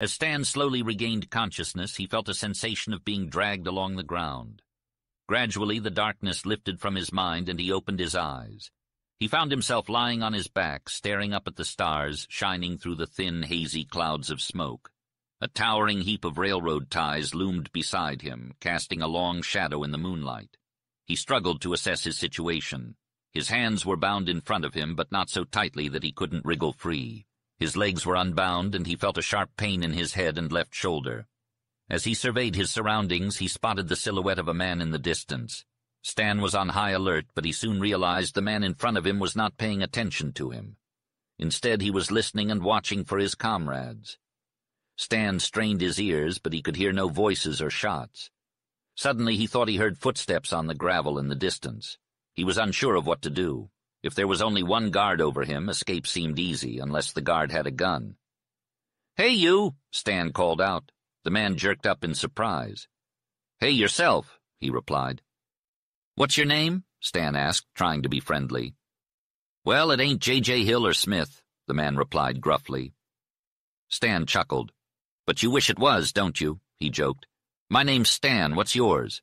As Stan slowly regained consciousness, he felt a sensation of being dragged along the ground. Gradually, the darkness lifted from his mind and he opened his eyes. He found himself lying on his back, staring up at the stars shining through the thin, hazy clouds of smoke. A towering heap of railroad ties loomed beside him, casting a long shadow in the moonlight. He struggled to assess his situation. His hands were bound in front of him, but not so tightly that he couldn't wriggle free. His legs were unbound, and he felt a sharp pain in his head and left shoulder. As he surveyed his surroundings, he spotted the silhouette of a man in the distance. Stan was on high alert, but he soon realized the man in front of him was not paying attention to him. Instead, he was listening and watching for his comrades. Stan strained his ears, but he could hear no voices or shots. Suddenly, he thought he heard footsteps on the gravel in the distance. He was unsure of what to do. If there was only one guard over him, escape seemed easy, unless the guard had a gun. Hey, you! Stan called out. The man jerked up in surprise. Hey, yourself, he replied. What's your name? Stan asked, trying to be friendly. Well, it ain't J.J. Hill or Smith, the man replied gruffly. Stan chuckled. But you wish it was, don't you? he joked. My name's Stan. What's yours?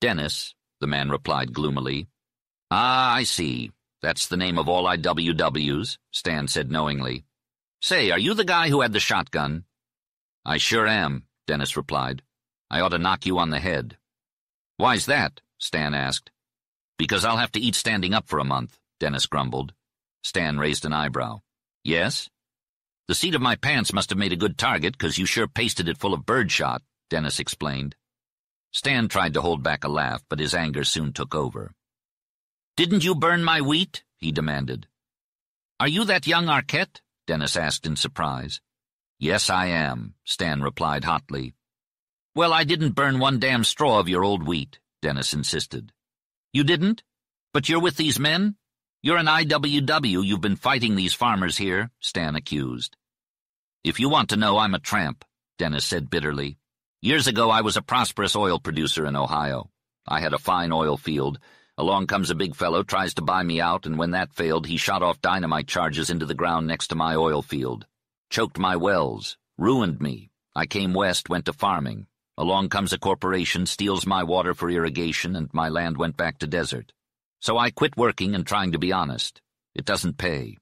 Dennis, the man replied gloomily. Ah, I see. That's the name of all IWWs, Stan said knowingly. Say, are you the guy who had the shotgun? I sure am, Dennis replied. I ought to knock you on the head. Why's that? Stan asked. Because I'll have to eat standing up for a month, Dennis grumbled. Stan raised an eyebrow. Yes? The seat of my pants must have made a good target, because you sure pasted it full of birdshot, Dennis explained. Stan tried to hold back a laugh, but his anger soon took over. Didn't you burn my wheat? he demanded. Are you that young Arquette? Dennis asked in surprise. Yes, I am, Stan replied hotly. Well, I didn't burn one damn straw of your old wheat, Dennis insisted. You didn't? But you're with these men? You're an IWW, you've been fighting these farmers here, Stan accused. If you want to know, I'm a tramp, Dennis said bitterly. Years ago, I was a prosperous oil producer in Ohio. I had a fine oil field, Along comes a big fellow, tries to buy me out, and when that failed, he shot off dynamite charges into the ground next to my oil field. Choked my wells. Ruined me. I came west, went to farming. Along comes a corporation, steals my water for irrigation, and my land went back to desert. So I quit working and trying to be honest. It doesn't pay.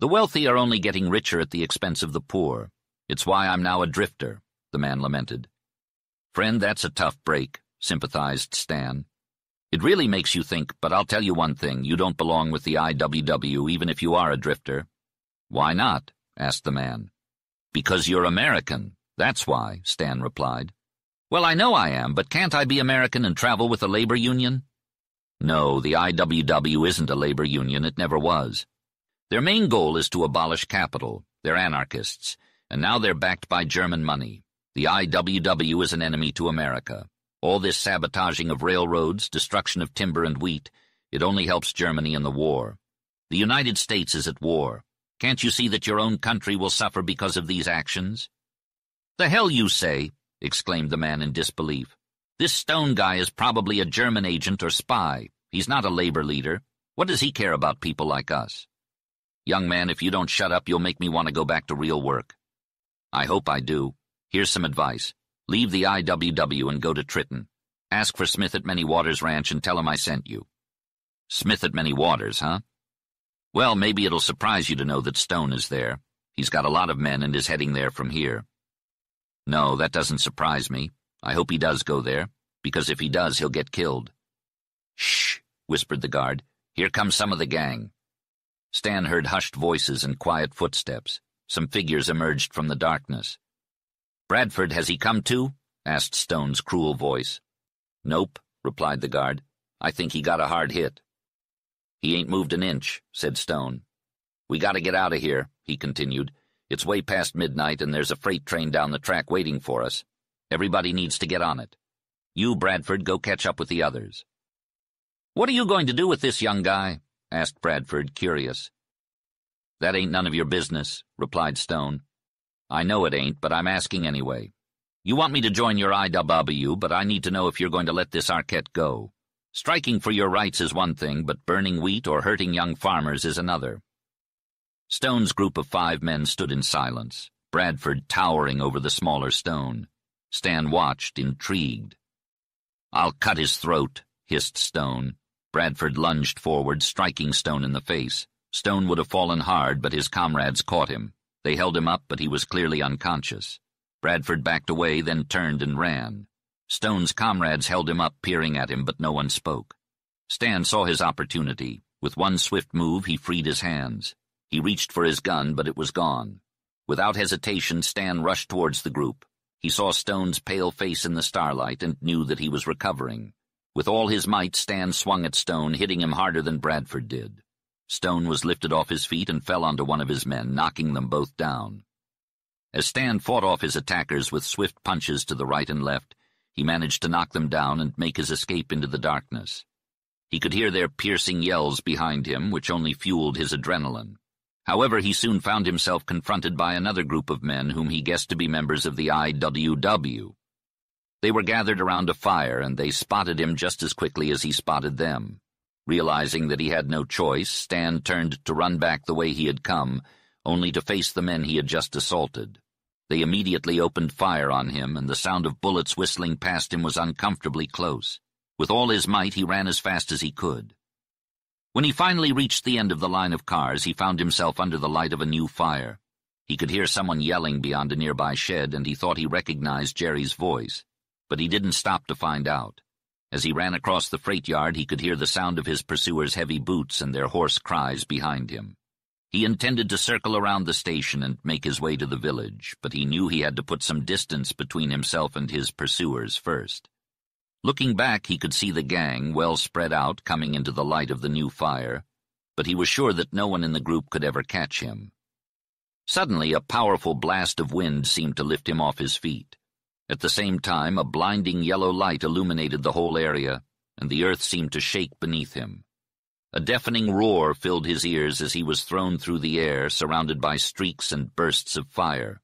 The wealthy are only getting richer at the expense of the poor. It's why I'm now a drifter, the man lamented. Friend, that's a tough break, sympathized Stan. It really makes you think, but I'll tell you one thing, you don't belong with the IWW even if you are a drifter. Why not? asked the man. Because you're American. That's why, Stan replied. Well, I know I am, but can't I be American and travel with a labor union? No, the IWW isn't a labor union, it never was. Their main goal is to abolish capital. They're anarchists, and now they're backed by German money. The IWW is an enemy to America. All this sabotaging of railroads, destruction of timber and wheat, it only helps Germany in the war. The United States is at war. Can't you see that your own country will suffer because of these actions? The hell you say, exclaimed the man in disbelief. This Stone guy is probably a German agent or spy. He's not a labor leader. What does he care about people like us? Young man, if you don't shut up, you'll make me want to go back to real work. I hope I do. Here's some advice. Leave the IWW and go to Triton. Ask for Smith at Many Waters Ranch and tell him I sent you. Smith at Many Waters, huh? Well, maybe it'll surprise you to know that Stone is there. He's got a lot of men and is heading there from here. No, that doesn't surprise me. I hope he does go there, because if he does, he'll get killed. Shh, whispered the guard. Here comes some of the gang. Stan heard hushed voices and quiet footsteps. Some figures emerged from the darkness. Bradford, has he come to? asked Stone's cruel voice. Nope, replied the guard. I think he got a hard hit. He ain't moved an inch, said Stone. We gotta get out of here, he continued. It's way past midnight and there's a freight train down the track waiting for us. Everybody needs to get on it. You, Bradford, go catch up with the others. What are you going to do with this young guy? asked Bradford, curious. That ain't none of your business, replied Stone. I know it ain't, but I'm asking anyway. You want me to join your IWW, but I need to know if you're going to let this Arquette go. Striking for your rights is one thing, but burning wheat or hurting young farmers is another. Stone's group of five men stood in silence. Bradford towering over the smaller stone. Stan watched, intrigued. I'll cut his throat, hissed Stone. Bradford lunged forward, striking Stone in the face. Stone would have fallen hard, but his comrades caught him. They held him up, but he was clearly unconscious. Bradford backed away, then turned and ran. Stone's comrades held him up, peering at him, but no one spoke. Stan saw his opportunity. With one swift move, he freed his hands. He reached for his gun, but it was gone. Without hesitation, Stan rushed towards the group. He saw Stone's pale face in the starlight and knew that he was recovering. With all his might, Stan swung at Stone, hitting him harder than Bradford did. Stone was lifted off his feet and fell onto one of his men, knocking them both down. As Stan fought off his attackers with swift punches to the right and left, he managed to knock them down and make his escape into the darkness. He could hear their piercing yells behind him, which only fueled his adrenaline. However, he soon found himself confronted by another group of men whom he guessed to be members of the IWW. They were gathered around a fire, and they spotted him just as quickly as he spotted them. Realizing that he had no choice, Stan turned to run back the way he had come, only to face the men he had just assaulted. They immediately opened fire on him, and the sound of bullets whistling past him was uncomfortably close. With all his might, he ran as fast as he could. When he finally reached the end of the line of cars, he found himself under the light of a new fire. He could hear someone yelling beyond a nearby shed, and he thought he recognized Jerry's voice. But he didn't stop to find out. As he ran across the freight yard, he could hear the sound of his pursuers' heavy boots and their hoarse cries behind him. He intended to circle around the station and make his way to the village, but he knew he had to put some distance between himself and his pursuers first. Looking back, he could see the gang, well spread out, coming into the light of the new fire, but he was sure that no one in the group could ever catch him. Suddenly, a powerful blast of wind seemed to lift him off his feet. At the same time, a blinding yellow light illuminated the whole area, and the earth seemed to shake beneath him. A deafening roar filled his ears as he was thrown through the air, surrounded by streaks and bursts of fire.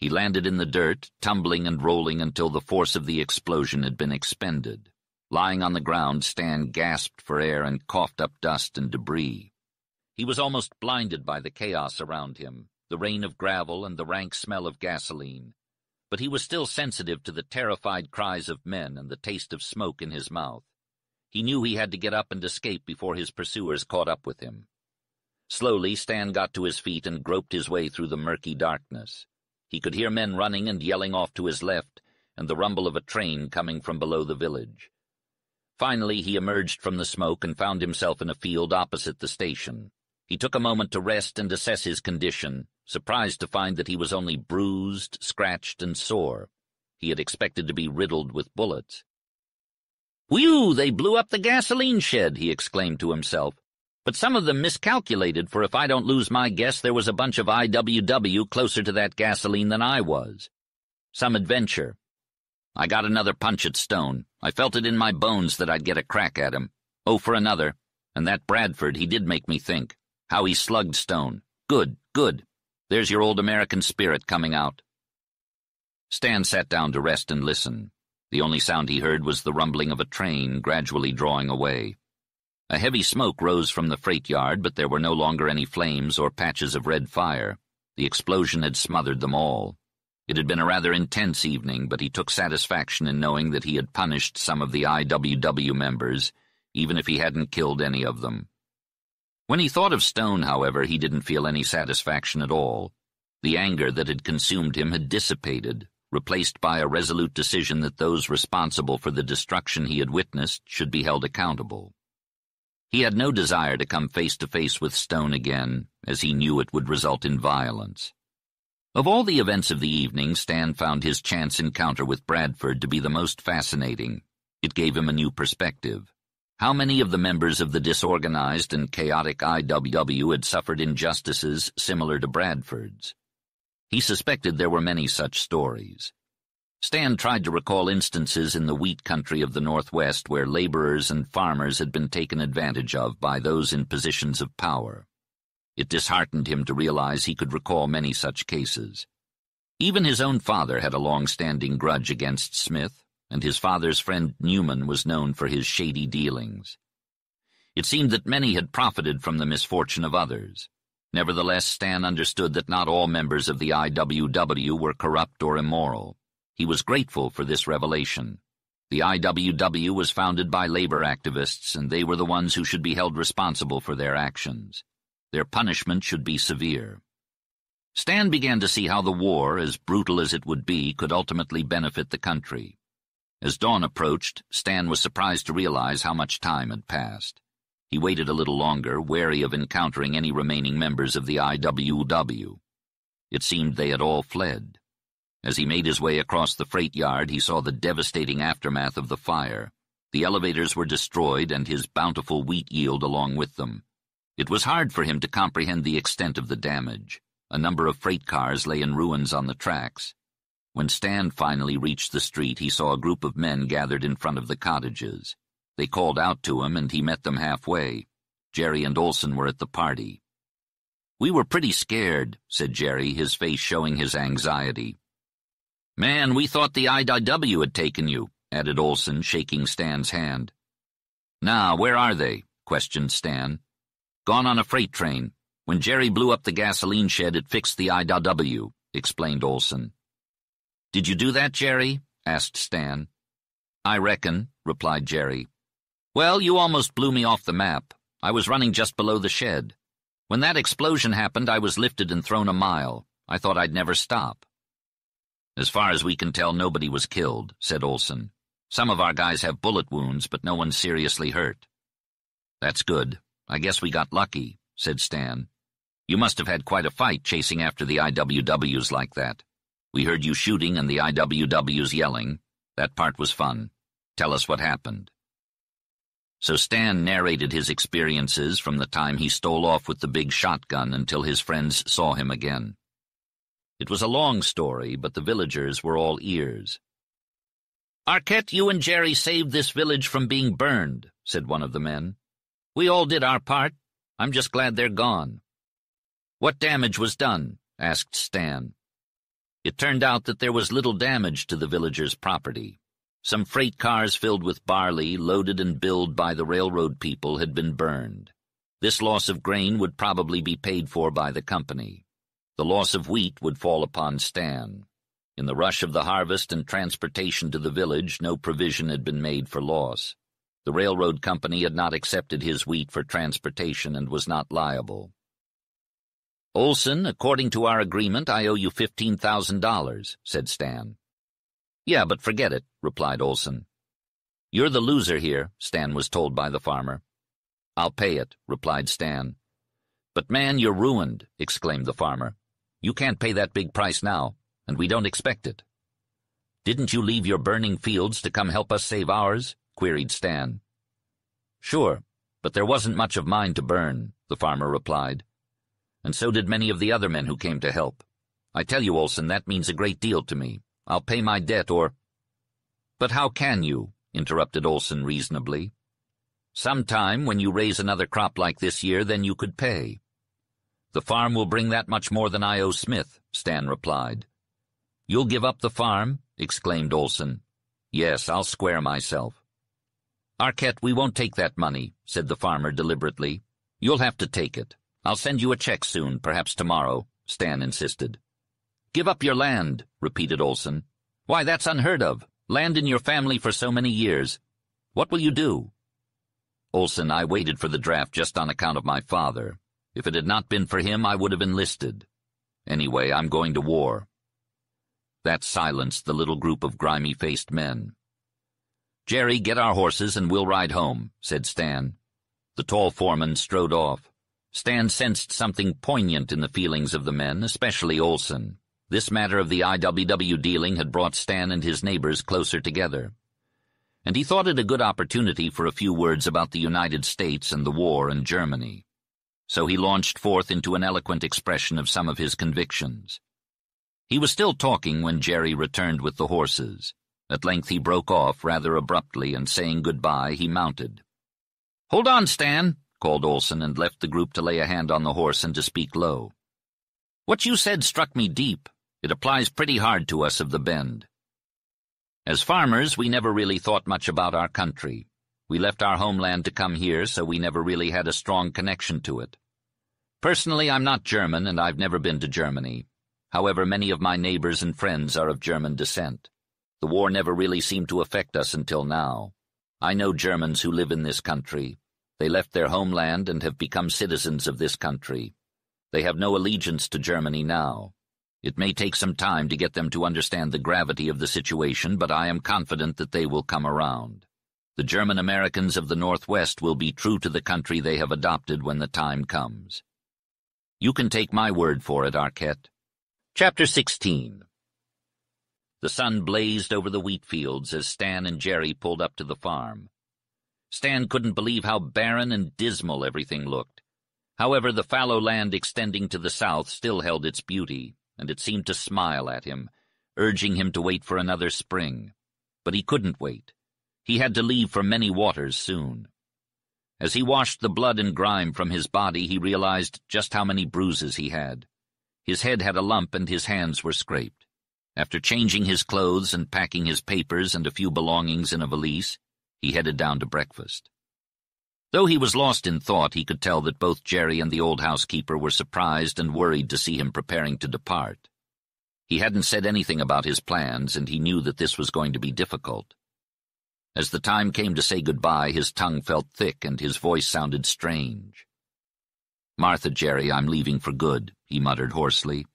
He landed in the dirt, tumbling and rolling until the force of the explosion had been expended. Lying on the ground, Stan gasped for air and coughed up dust and debris. He was almost blinded by the chaos around him, the rain of gravel and the rank smell of gasoline but he was still sensitive to the terrified cries of men and the taste of smoke in his mouth. He knew he had to get up and escape before his pursuers caught up with him. Slowly, Stan got to his feet and groped his way through the murky darkness. He could hear men running and yelling off to his left, and the rumble of a train coming from below the village. Finally, he emerged from the smoke and found himself in a field opposite the station. He took a moment to rest and assess his condition, surprised to find that he was only bruised, scratched, and sore. He had expected to be riddled with bullets. Whew, they blew up the gasoline shed, he exclaimed to himself. But some of them miscalculated, for if I don't lose my guess, there was a bunch of IWW closer to that gasoline than I was. Some adventure. I got another punch at Stone. I felt it in my bones that I'd get a crack at him. Oh, for another. And that Bradford, he did make me think. How he slugged Stone. Good, good. There's your old American spirit coming out. Stan sat down to rest and listen. The only sound he heard was the rumbling of a train gradually drawing away. A heavy smoke rose from the freight yard, but there were no longer any flames or patches of red fire. The explosion had smothered them all. It had been a rather intense evening, but he took satisfaction in knowing that he had punished some of the IWW members, even if he hadn't killed any of them. When he thought of Stone, however, he didn't feel any satisfaction at all. The anger that had consumed him had dissipated, replaced by a resolute decision that those responsible for the destruction he had witnessed should be held accountable. He had no desire to come face to face with Stone again, as he knew it would result in violence. Of all the events of the evening, Stan found his chance encounter with Bradford to be the most fascinating. It gave him a new perspective. How many of the members of the disorganized and chaotic IWW had suffered injustices similar to Bradford's? He suspected there were many such stories. Stan tried to recall instances in the wheat country of the Northwest where laborers and farmers had been taken advantage of by those in positions of power. It disheartened him to realize he could recall many such cases. Even his own father had a long-standing grudge against Smith, and his father's friend Newman was known for his shady dealings. It seemed that many had profited from the misfortune of others. Nevertheless, Stan understood that not all members of the IWW were corrupt or immoral. He was grateful for this revelation. The IWW was founded by labor activists, and they were the ones who should be held responsible for their actions. Their punishment should be severe. Stan began to see how the war, as brutal as it would be, could ultimately benefit the country. As dawn approached, Stan was surprised to realize how much time had passed. He waited a little longer, wary of encountering any remaining members of the IWW. It seemed they had all fled. As he made his way across the freight yard, he saw the devastating aftermath of the fire. The elevators were destroyed and his bountiful wheat yield along with them. It was hard for him to comprehend the extent of the damage. A number of freight cars lay in ruins on the tracks. When Stan finally reached the street, he saw a group of men gathered in front of the cottages. They called out to him, and he met them halfway. Jerry and Olson were at the party. We were pretty scared, said Jerry, his face showing his anxiety. Man, we thought the IDW had taken you, added Olson, shaking Stan's hand. Now, where are they? questioned Stan. Gone on a freight train. When Jerry blew up the gasoline shed, it fixed the IDW, explained Olson. Did you do that, Jerry? asked Stan. I reckon, replied Jerry. Well, you almost blew me off the map. I was running just below the shed. When that explosion happened, I was lifted and thrown a mile. I thought I'd never stop. As far as we can tell, nobody was killed, said Olson. Some of our guys have bullet wounds, but no one's seriously hurt. That's good. I guess we got lucky, said Stan. You must have had quite a fight chasing after the IWWs like that. We heard you shooting and the IWWs yelling. That part was fun. Tell us what happened. So Stan narrated his experiences from the time he stole off with the big shotgun until his friends saw him again. It was a long story, but the villagers were all ears. Arquette, you and Jerry saved this village from being burned, said one of the men. We all did our part. I'm just glad they're gone. What damage was done? asked Stan. It turned out that there was little damage to the villagers' property. Some freight cars filled with barley, loaded and billed by the railroad people, had been burned. This loss of grain would probably be paid for by the company. The loss of wheat would fall upon Stan. In the rush of the harvest and transportation to the village, no provision had been made for loss. The railroad company had not accepted his wheat for transportation and was not liable. Olson, according to our agreement, I owe you $15,000, said Stan. Yeah, but forget it, replied Olson. You're the loser here, Stan was told by the farmer. I'll pay it, replied Stan. But man, you're ruined, exclaimed the farmer. You can't pay that big price now, and we don't expect it. Didn't you leave your burning fields to come help us save ours? queried Stan. Sure, but there wasn't much of mine to burn, the farmer replied. And so did many of the other men who came to help. I tell you, Olson, that means a great deal to me. I'll pay my debt or... But how can you? interrupted Olson reasonably. Sometime, when you raise another crop like this year, then you could pay. The farm will bring that much more than I owe Smith, Stan replied. You'll give up the farm? exclaimed Olson. Yes, I'll square myself. Arquette, we won't take that money, said the farmer deliberately. You'll have to take it. I'll send you a check soon, perhaps tomorrow, Stan insisted. Give up your land, repeated Olson. Why, that's unheard of. Land in your family for so many years. What will you do? Olson, I waited for the draft just on account of my father. If it had not been for him, I would have enlisted. Anyway, I'm going to war. That silenced the little group of grimy-faced men. Jerry, get our horses and we'll ride home, said Stan. The tall foreman strode off. Stan sensed something poignant in the feelings of the men, especially Olson. This matter of the IWW dealing had brought Stan and his neighbors closer together. And he thought it a good opportunity for a few words about the United States and the war in Germany so he launched forth into an eloquent expression of some of his convictions. He was still talking when Jerry returned with the horses. At length he broke off rather abruptly, and saying goodbye, he mounted. "'Hold on, Stan,' called Olson, and left the group to lay a hand on the horse and to speak low. "'What you said struck me deep. It applies pretty hard to us of the Bend. As farmers, we never really thought much about our country. We left our homeland to come here, so we never really had a strong connection to it. Personally, I'm not German, and I've never been to Germany. However, many of my neighbors and friends are of German descent. The war never really seemed to affect us until now. I know Germans who live in this country. They left their homeland and have become citizens of this country. They have no allegiance to Germany now. It may take some time to get them to understand the gravity of the situation, but I am confident that they will come around. The German Americans of the Northwest will be true to the country they have adopted when the time comes. You can take my word for it, Arquette. Chapter 16 The sun blazed over the wheat fields as Stan and Jerry pulled up to the farm. Stan couldn't believe how barren and dismal everything looked. However, the fallow land extending to the south still held its beauty, and it seemed to smile at him, urging him to wait for another spring. But he couldn't wait. He had to leave for many waters soon. As he washed the blood and grime from his body, he realized just how many bruises he had. His head had a lump and his hands were scraped. After changing his clothes and packing his papers and a few belongings in a valise, he headed down to breakfast. Though he was lost in thought, he could tell that both Jerry and the old housekeeper were surprised and worried to see him preparing to depart. He hadn't said anything about his plans, and he knew that this was going to be difficult. As the time came to say goodbye, his tongue felt thick and his voice sounded strange. Martha, Jerry, I'm leaving for good, he muttered hoarsely.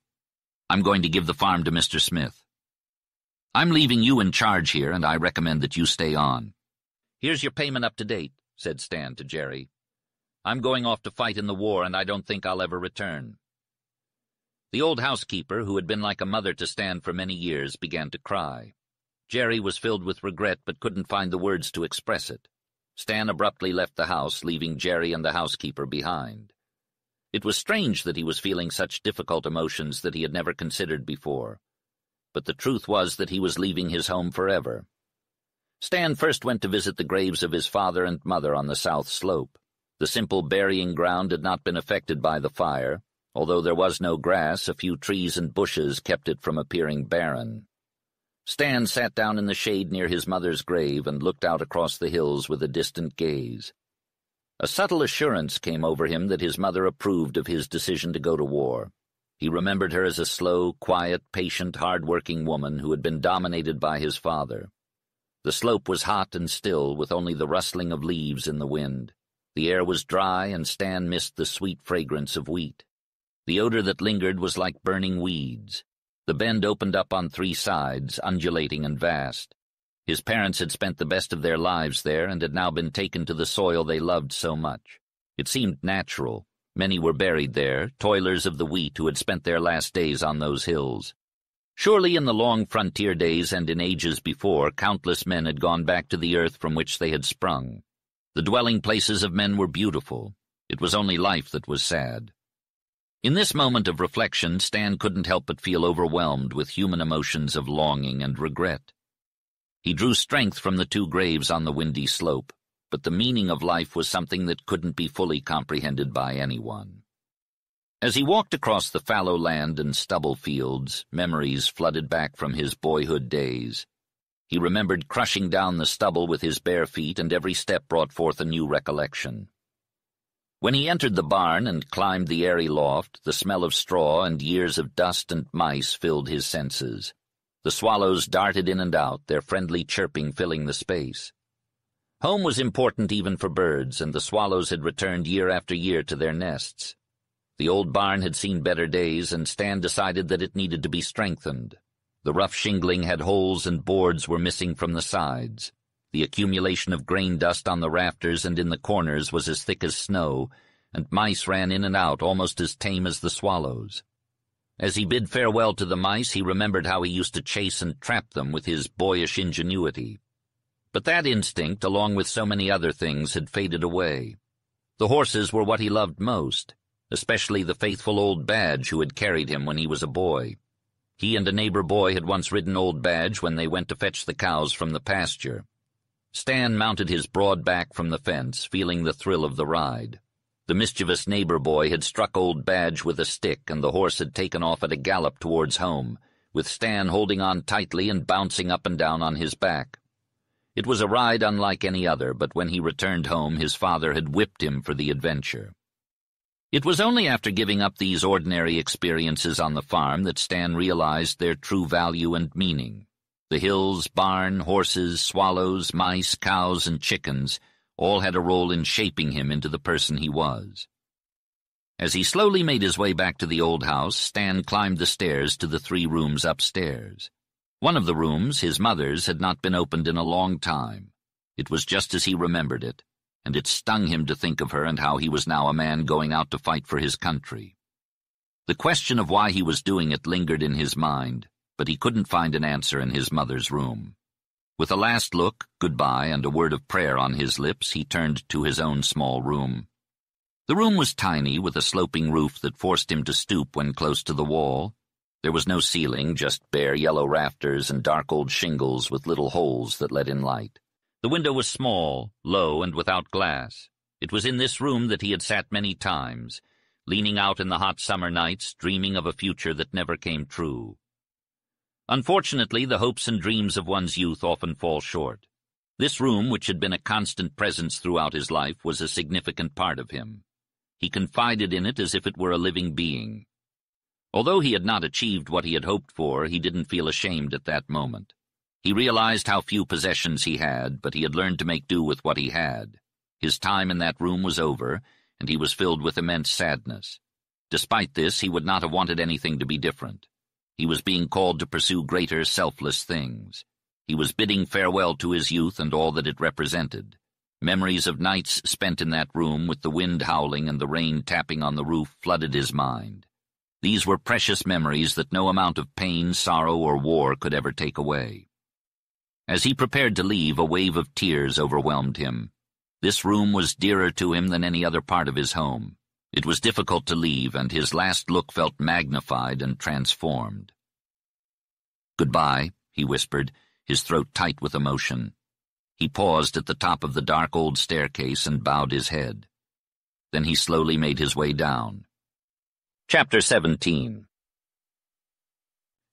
I'm going to give the farm to Mr. Smith. I'm leaving you in charge here, and I recommend that you stay on. Here's your payment up to date said Stan to Jerry. I'm going off to fight in the war, and I don't think I'll ever return. The old housekeeper, who had been like a mother to Stan for many years, began to cry. Jerry was filled with regret but couldn't find the words to express it. Stan abruptly left the house, leaving Jerry and the housekeeper behind. It was strange that he was feeling such difficult emotions that he had never considered before. But the truth was that he was leaving his home forever, Stan first went to visit the graves of his father and mother on the south slope. The simple burying ground had not been affected by the fire. Although there was no grass, a few trees and bushes kept it from appearing barren. Stan sat down in the shade near his mother's grave and looked out across the hills with a distant gaze. A subtle assurance came over him that his mother approved of his decision to go to war. He remembered her as a slow, quiet, patient, hard-working woman who had been dominated by his father. The slope was hot and still, with only the rustling of leaves in the wind. The air was dry, and Stan missed the sweet fragrance of wheat. The odor that lingered was like burning weeds. The bend opened up on three sides, undulating and vast. His parents had spent the best of their lives there and had now been taken to the soil they loved so much. It seemed natural. Many were buried there, toilers of the wheat who had spent their last days on those hills. Surely in the long frontier days and in ages before, countless men had gone back to the earth from which they had sprung. The dwelling places of men were beautiful. It was only life that was sad. In this moment of reflection, Stan couldn't help but feel overwhelmed with human emotions of longing and regret. He drew strength from the two graves on the windy slope, but the meaning of life was something that couldn't be fully comprehended by anyone. As he walked across the fallow land and stubble fields, memories flooded back from his boyhood days. He remembered crushing down the stubble with his bare feet, and every step brought forth a new recollection. When he entered the barn and climbed the airy loft, the smell of straw and years of dust and mice filled his senses. The swallows darted in and out, their friendly chirping filling the space. Home was important even for birds, and the swallows had returned year after year to their nests. The old barn had seen better days, and Stan decided that it needed to be strengthened. The rough shingling had holes and boards were missing from the sides. The accumulation of grain dust on the rafters and in the corners was as thick as snow, and mice ran in and out almost as tame as the swallows. As he bid farewell to the mice, he remembered how he used to chase and trap them with his boyish ingenuity. But that instinct, along with so many other things, had faded away. The horses were what he loved most, especially the faithful old Badge who had carried him when he was a boy. He and a neighbor boy had once ridden old Badge when they went to fetch the cows from the pasture. Stan mounted his broad back from the fence, feeling the thrill of the ride. The mischievous neighbor boy had struck old Badge with a stick, and the horse had taken off at a gallop towards home, with Stan holding on tightly and bouncing up and down on his back. It was a ride unlike any other, but when he returned home his father had whipped him for the adventure. It was only after giving up these ordinary experiences on the farm that Stan realized their true value and meaning. The hills, barn, horses, swallows, mice, cows, and chickens all had a role in shaping him into the person he was. As he slowly made his way back to the old house, Stan climbed the stairs to the three rooms upstairs. One of the rooms, his mother's, had not been opened in a long time. It was just as he remembered it, and it stung him to think of her and how he was now a man going out to fight for his country. The question of why he was doing it lingered in his mind, but he couldn't find an answer in his mother's room. With a last look, goodbye, and a word of prayer on his lips, he turned to his own small room. The room was tiny, with a sloping roof that forced him to stoop when close to the wall. There was no ceiling, just bare yellow rafters and dark old shingles with little holes that let in light. The window was small, low, and without glass. It was in this room that he had sat many times, leaning out in the hot summer nights, dreaming of a future that never came true. Unfortunately, the hopes and dreams of one's youth often fall short. This room, which had been a constant presence throughout his life, was a significant part of him. He confided in it as if it were a living being. Although he had not achieved what he had hoped for, he didn't feel ashamed at that moment. He realized how few possessions he had, but he had learned to make do with what he had. His time in that room was over, and he was filled with immense sadness. Despite this, he would not have wanted anything to be different. He was being called to pursue greater, selfless things. He was bidding farewell to his youth and all that it represented. Memories of nights spent in that room with the wind howling and the rain tapping on the roof flooded his mind. These were precious memories that no amount of pain, sorrow, or war could ever take away. As he prepared to leave, a wave of tears overwhelmed him. This room was dearer to him than any other part of his home. It was difficult to leave, and his last look felt magnified and transformed. Goodbye, he whispered, his throat tight with emotion. He paused at the top of the dark old staircase and bowed his head. Then he slowly made his way down. Chapter 17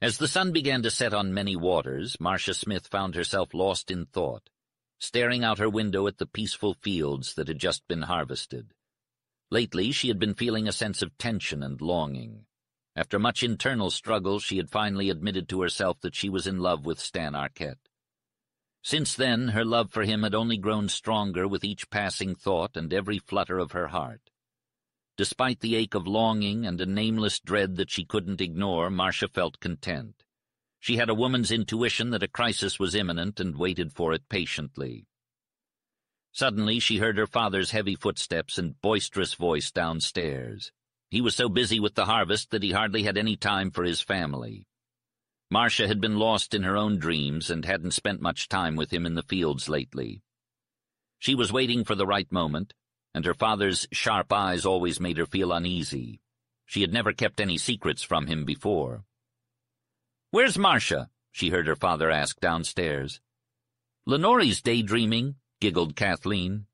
As the sun began to set on many waters, Marcia Smith found herself lost in thought, staring out her window at the peaceful fields that had just been harvested. Lately, she had been feeling a sense of tension and longing. After much internal struggle, she had finally admitted to herself that she was in love with Stan Arquette. Since then, her love for him had only grown stronger with each passing thought and every flutter of her heart. Despite the ache of longing and a nameless dread that she couldn't ignore, Marcia felt content. She had a woman's intuition that a crisis was imminent and waited for it patiently. Suddenly she heard her father's heavy footsteps and boisterous voice downstairs. He was so busy with the harvest that he hardly had any time for his family. Marcia had been lost in her own dreams and hadn't spent much time with him in the fields lately. She was waiting for the right moment, and her father's sharp eyes always made her feel uneasy. She had never kept any secrets from him before. "'Where's Marcia?' she heard her father ask downstairs. "'Lenori's daydreaming,' giggled Kathleen.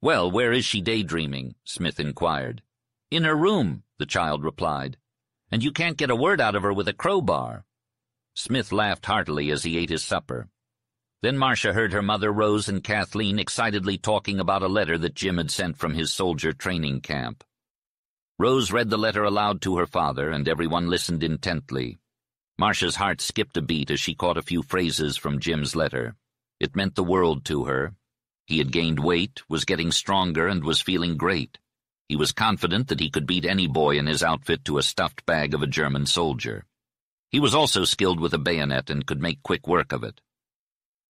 Well, where is she daydreaming? Smith inquired. In her room, the child replied. And you can't get a word out of her with a crowbar. Smith laughed heartily as he ate his supper. Then Marcia heard her mother Rose and Kathleen excitedly talking about a letter that Jim had sent from his soldier training camp. Rose read the letter aloud to her father, and everyone listened intently. Marcia's heart skipped a beat as she caught a few phrases from Jim's letter. It meant the world to her. He had gained weight, was getting stronger, and was feeling great. He was confident that he could beat any boy in his outfit to a stuffed bag of a German soldier. He was also skilled with a bayonet and could make quick work of it.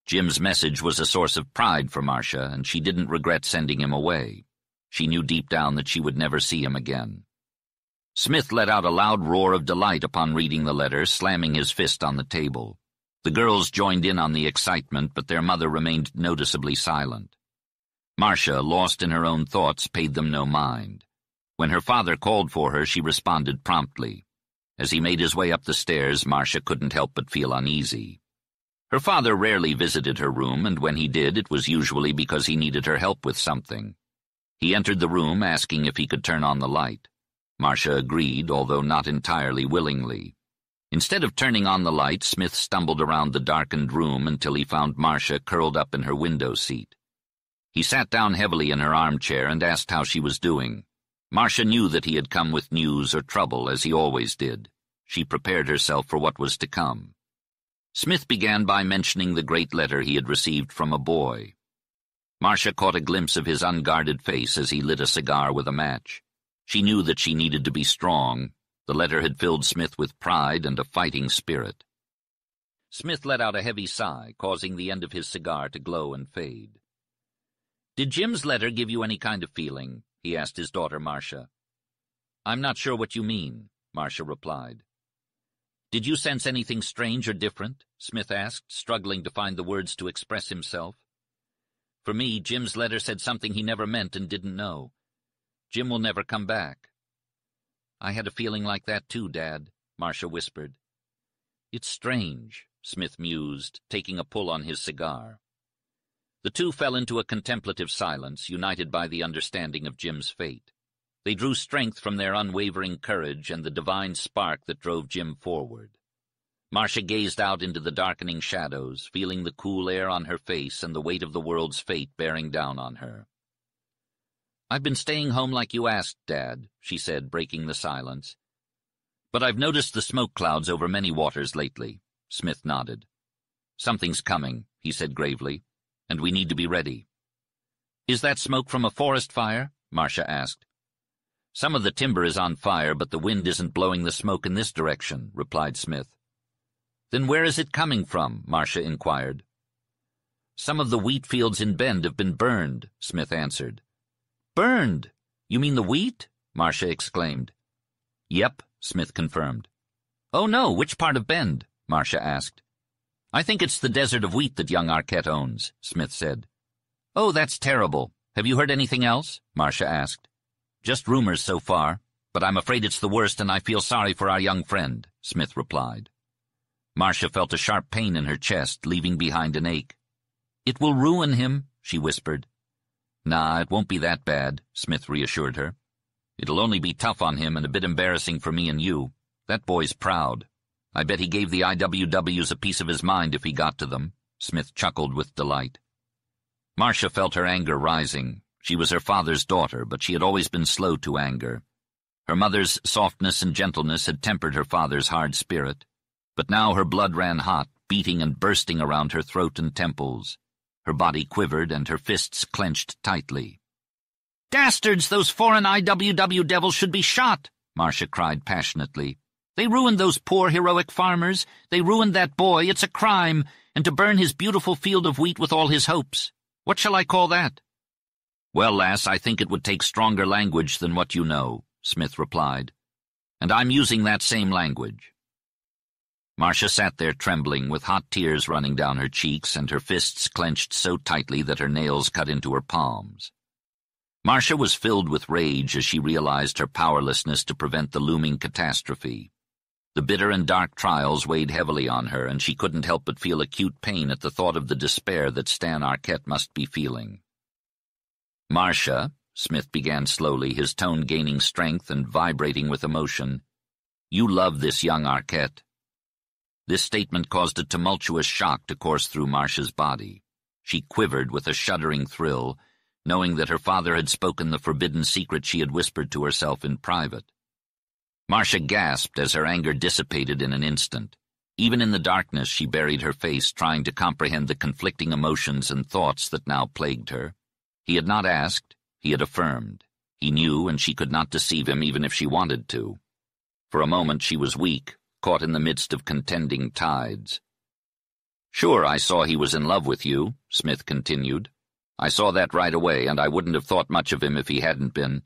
Jim's message was a source of pride for Marcia, and she didn't regret sending him away. She knew deep down that she would never see him again. Smith let out a loud roar of delight upon reading the letter, slamming his fist on the table. The girls joined in on the excitement, but their mother remained noticeably silent. Marcia, lost in her own thoughts, paid them no mind. When her father called for her, she responded promptly. As he made his way up the stairs, Marcia couldn't help but feel uneasy. Her father rarely visited her room, and when he did, it was usually because he needed her help with something. He entered the room, asking if he could turn on the light. Marcia agreed, although not entirely willingly. Instead of turning on the light, Smith stumbled around the darkened room until he found Marcia curled up in her window seat. He sat down heavily in her armchair and asked how she was doing. Marcia knew that he had come with news or trouble, as he always did. She prepared herself for what was to come. Smith began by mentioning the great letter he had received from a boy. Marcia caught a glimpse of his unguarded face as he lit a cigar with a match. She knew that she needed to be strong. The letter had filled Smith with pride and a fighting spirit. Smith let out a heavy sigh, causing the end of his cigar to glow and fade. Did Jim's letter give you any kind of feeling? he asked his daughter Marcia. I'm not sure what you mean, Marcia replied. Did you sense anything strange or different? Smith asked, struggling to find the words to express himself. For me, Jim's letter said something he never meant and didn't know. Jim will never come back. I had a feeling like that too, Dad, Marcia whispered. It's strange, Smith mused, taking a pull on his cigar. The two fell into a contemplative silence, united by the understanding of Jim's fate. They drew strength from their unwavering courage and the divine spark that drove Jim forward. Marcia gazed out into the darkening shadows, feeling the cool air on her face and the weight of the world's fate bearing down on her. I've been staying home like you asked, Dad, she said, breaking the silence. But I've noticed the smoke clouds over many waters lately. Smith nodded. Something's coming, he said gravely and we need to be ready. Is that smoke from a forest fire? Marcia asked. Some of the timber is on fire, but the wind isn't blowing the smoke in this direction, replied Smith. Then where is it coming from? Marcia inquired. Some of the wheat fields in Bend have been burned, Smith answered. Burned? You mean the wheat? Marcia exclaimed. Yep, Smith confirmed. Oh no, which part of Bend? Marcia asked. I think it's the desert of wheat that young Arquette owns, Smith said. Oh, that's terrible. Have you heard anything else? Marcia asked. Just rumors so far, but I'm afraid it's the worst and I feel sorry for our young friend, Smith replied. Marcia felt a sharp pain in her chest, leaving behind an ache. It will ruin him, she whispered. Nah, it won't be that bad, Smith reassured her. It'll only be tough on him and a bit embarrassing for me and you. That boy's proud. I bet he gave the IWWs a piece of his mind if he got to them. Smith chuckled with delight. Marcia felt her anger rising. She was her father's daughter, but she had always been slow to anger. Her mother's softness and gentleness had tempered her father's hard spirit. But now her blood ran hot, beating and bursting around her throat and temples. Her body quivered and her fists clenched tightly. Dastards, those foreign IWW devils should be shot, Marcia cried passionately. They ruined those poor heroic farmers. They ruined that boy. It's a crime. And to burn his beautiful field of wheat with all his hopes. What shall I call that? Well, lass, I think it would take stronger language than what you know, Smith replied. And I'm using that same language. Marcia sat there trembling, with hot tears running down her cheeks and her fists clenched so tightly that her nails cut into her palms. Marcia was filled with rage as she realized her powerlessness to prevent the looming catastrophe. The bitter and dark trials weighed heavily on her, and she couldn't help but feel acute pain at the thought of the despair that Stan Arquette must be feeling. Marcia, Smith began slowly, his tone gaining strength and vibrating with emotion, you love this young Arquette. This statement caused a tumultuous shock to course through Marcia's body. She quivered with a shuddering thrill, knowing that her father had spoken the forbidden secret she had whispered to herself in private. Marcia gasped as her anger dissipated in an instant. Even in the darkness, she buried her face, trying to comprehend the conflicting emotions and thoughts that now plagued her. He had not asked, he had affirmed. He knew, and she could not deceive him even if she wanted to. For a moment she was weak, caught in the midst of contending tides. Sure, I saw he was in love with you, Smith continued. I saw that right away, and I wouldn't have thought much of him if he hadn't been.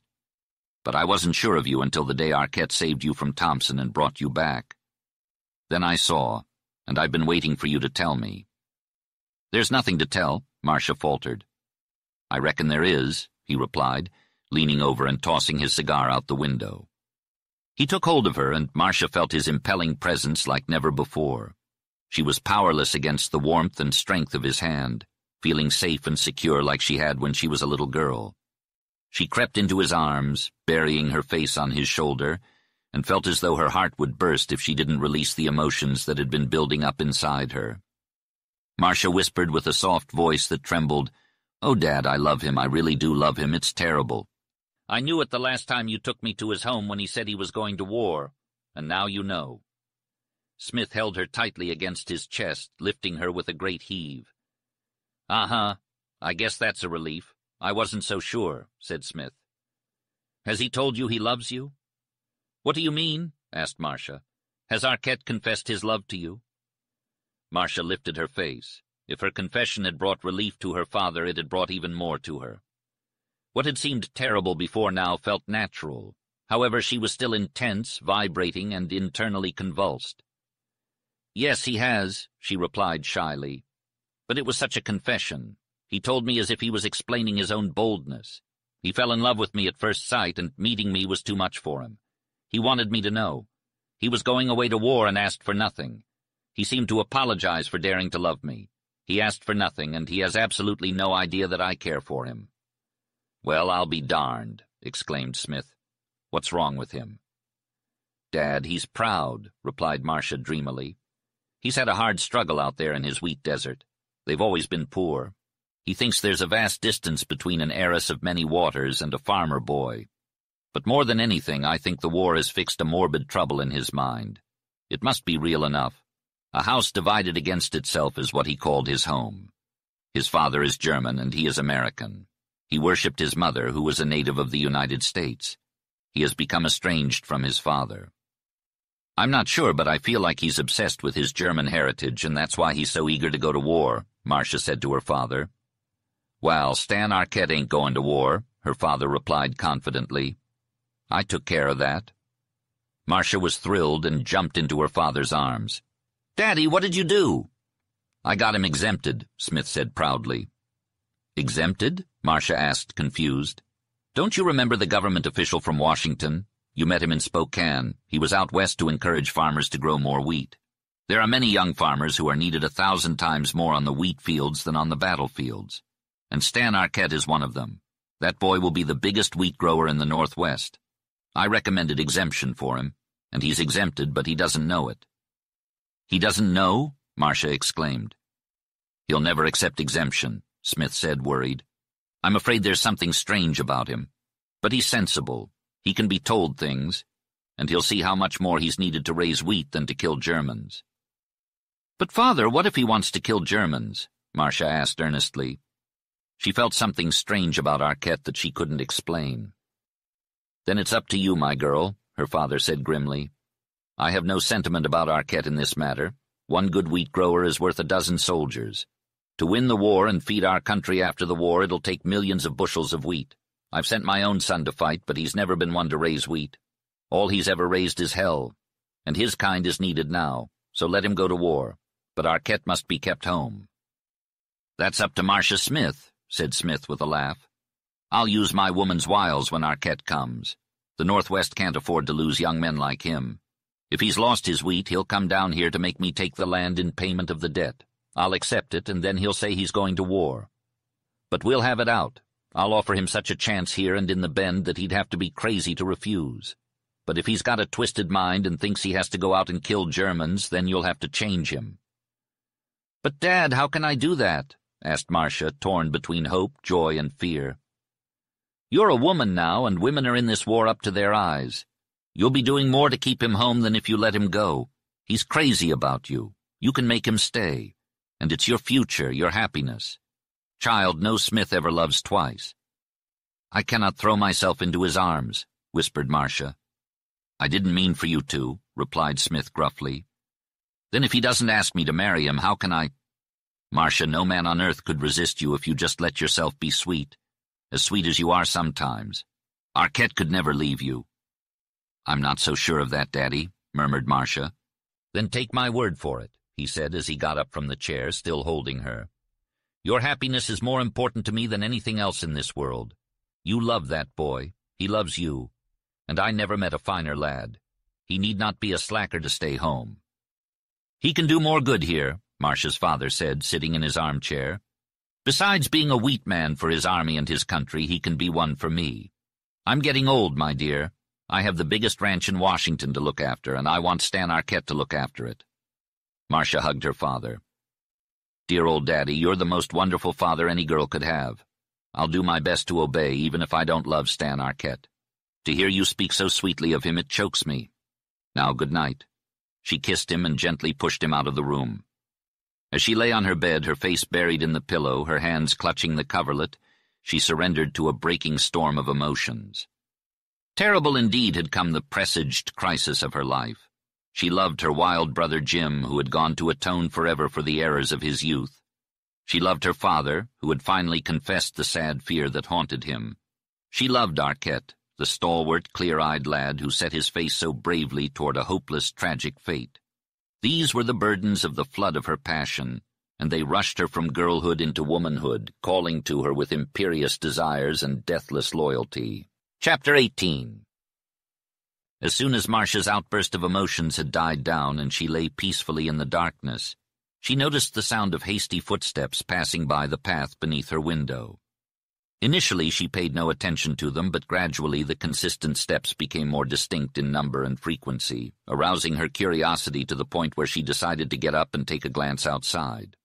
But I wasn't sure of you until the day Arquette saved you from Thompson and brought you back. Then I saw, and I've been waiting for you to tell me. There's nothing to tell, Marcia faltered. I reckon there is, he replied, leaning over and tossing his cigar out the window. He took hold of her, and Marcia felt his impelling presence like never before. She was powerless against the warmth and strength of his hand, feeling safe and secure like she had when she was a little girl. She crept into his arms, burying her face on his shoulder, and felt as though her heart would burst if she didn't release the emotions that had been building up inside her. Marcia whispered with a soft voice that trembled, Oh, Dad, I love him. I really do love him. It's terrible. I knew it the last time you took me to his home when he said he was going to war, and now you know. Smith held her tightly against his chest, lifting her with a great heave. Uh-huh. I guess that's a relief. I wasn't so sure, said Smith. Has he told you he loves you? What do you mean? asked Marcia. Has Arquette confessed his love to you? Marcia lifted her face. If her confession had brought relief to her father, it had brought even more to her. What had seemed terrible before now felt natural. However, she was still intense, vibrating, and internally convulsed. Yes, he has, she replied shyly. But it was such a confession. He told me as if he was explaining his own boldness. He fell in love with me at first sight, and meeting me was too much for him. He wanted me to know. He was going away to war and asked for nothing. He seemed to apologize for daring to love me. He asked for nothing, and he has absolutely no idea that I care for him. Well, I'll be darned, exclaimed Smith. What's wrong with him? Dad, he's proud, replied Marcia dreamily. He's had a hard struggle out there in his wheat desert. They've always been poor. He thinks there's a vast distance between an heiress of many waters and a farmer boy. But more than anything, I think the war has fixed a morbid trouble in his mind. It must be real enough. A house divided against itself is what he called his home. His father is German and he is American. He worshipped his mother, who was a native of the United States. He has become estranged from his father. I'm not sure, but I feel like he's obsessed with his German heritage, and that's why he's so eager to go to war, Marcia said to her father. Well, Stan Arquette ain't going to war, her father replied confidently. I took care of that. Marcia was thrilled and jumped into her father's arms. Daddy, what did you do? I got him exempted, Smith said proudly. Exempted? Marcia asked, confused. Don't you remember the government official from Washington? You met him in Spokane. He was out west to encourage farmers to grow more wheat. There are many young farmers who are needed a thousand times more on the wheat fields than on the battlefields. And Stan Arquette is one of them. That boy will be the biggest wheat grower in the Northwest. I recommended exemption for him, and he's exempted, but he doesn't know it. He doesn't know? Marcia exclaimed. He'll never accept exemption, Smith said, worried. I'm afraid there's something strange about him. But he's sensible. He can be told things, and he'll see how much more he's needed to raise wheat than to kill Germans. But, Father, what if he wants to kill Germans? Marcia asked earnestly. She felt something strange about Arquette that she couldn't explain. Then it's up to you, my girl, her father said grimly. I have no sentiment about Arquette in this matter. One good wheat grower is worth a dozen soldiers. To win the war and feed our country after the war, it'll take millions of bushels of wheat. I've sent my own son to fight, but he's never been one to raise wheat. All he's ever raised is hell, and his kind is needed now, so let him go to war. But Arquette must be kept home. That's up to Marcia Smith, said Smith with a laugh. I'll use my woman's wiles when Arquette comes. The Northwest can't afford to lose young men like him. If he's lost his wheat, he'll come down here to make me take the land in payment of the debt. I'll accept it, and then he'll say he's going to war. But we'll have it out. I'll offer him such a chance here and in the Bend that he'd have to be crazy to refuse. But if he's got a twisted mind and thinks he has to go out and kill Germans, then you'll have to change him. But, Dad, how can I do that? asked Marcia, torn between hope, joy, and fear. You're a woman now, and women are in this war up to their eyes. You'll be doing more to keep him home than if you let him go. He's crazy about you. You can make him stay. And it's your future, your happiness. Child, no Smith ever loves twice. I cannot throw myself into his arms, whispered Marcia. I didn't mean for you to, replied Smith gruffly. Then if he doesn't ask me to marry him, how can I? Marcia, no man on earth could resist you if you just let yourself be sweet, as sweet as you are sometimes. Arquette could never leave you. I'm not so sure of that, Daddy, murmured Marcia. Then take my word for it, he said as he got up from the chair, still holding her. Your happiness is more important to me than anything else in this world. You love that boy. He loves you. And I never met a finer lad. He need not be a slacker to stay home. He can do more good here, Marcia's father said, sitting in his armchair. Besides being a wheat man for his army and his country, he can be one for me. I'm getting old, my dear. I have the biggest ranch in Washington to look after, and I want Stan Arquette to look after it. Marcia hugged her father. Dear old daddy, you're the most wonderful father any girl could have. I'll do my best to obey, even if I don't love Stan Arquette. To hear you speak so sweetly of him, it chokes me. Now, good night. She kissed him and gently pushed him out of the room. As she lay on her bed, her face buried in the pillow, her hands clutching the coverlet, she surrendered to a breaking storm of emotions. Terrible indeed had come the presaged crisis of her life. She loved her wild brother Jim, who had gone to atone forever for the errors of his youth. She loved her father, who had finally confessed the sad fear that haunted him. She loved Arquette, the stalwart, clear-eyed lad who set his face so bravely toward a hopeless, tragic fate. These were the burdens of the flood of her passion, and they rushed her from girlhood into womanhood, calling to her with imperious desires and deathless loyalty. Chapter 18 As soon as Marcia's outburst of emotions had died down and she lay peacefully in the darkness, she noticed the sound of hasty footsteps passing by the path beneath her window. Initially she paid no attention to them, but gradually the consistent steps became more distinct in number and frequency, arousing her curiosity to the point where she decided to get up and take a glance outside.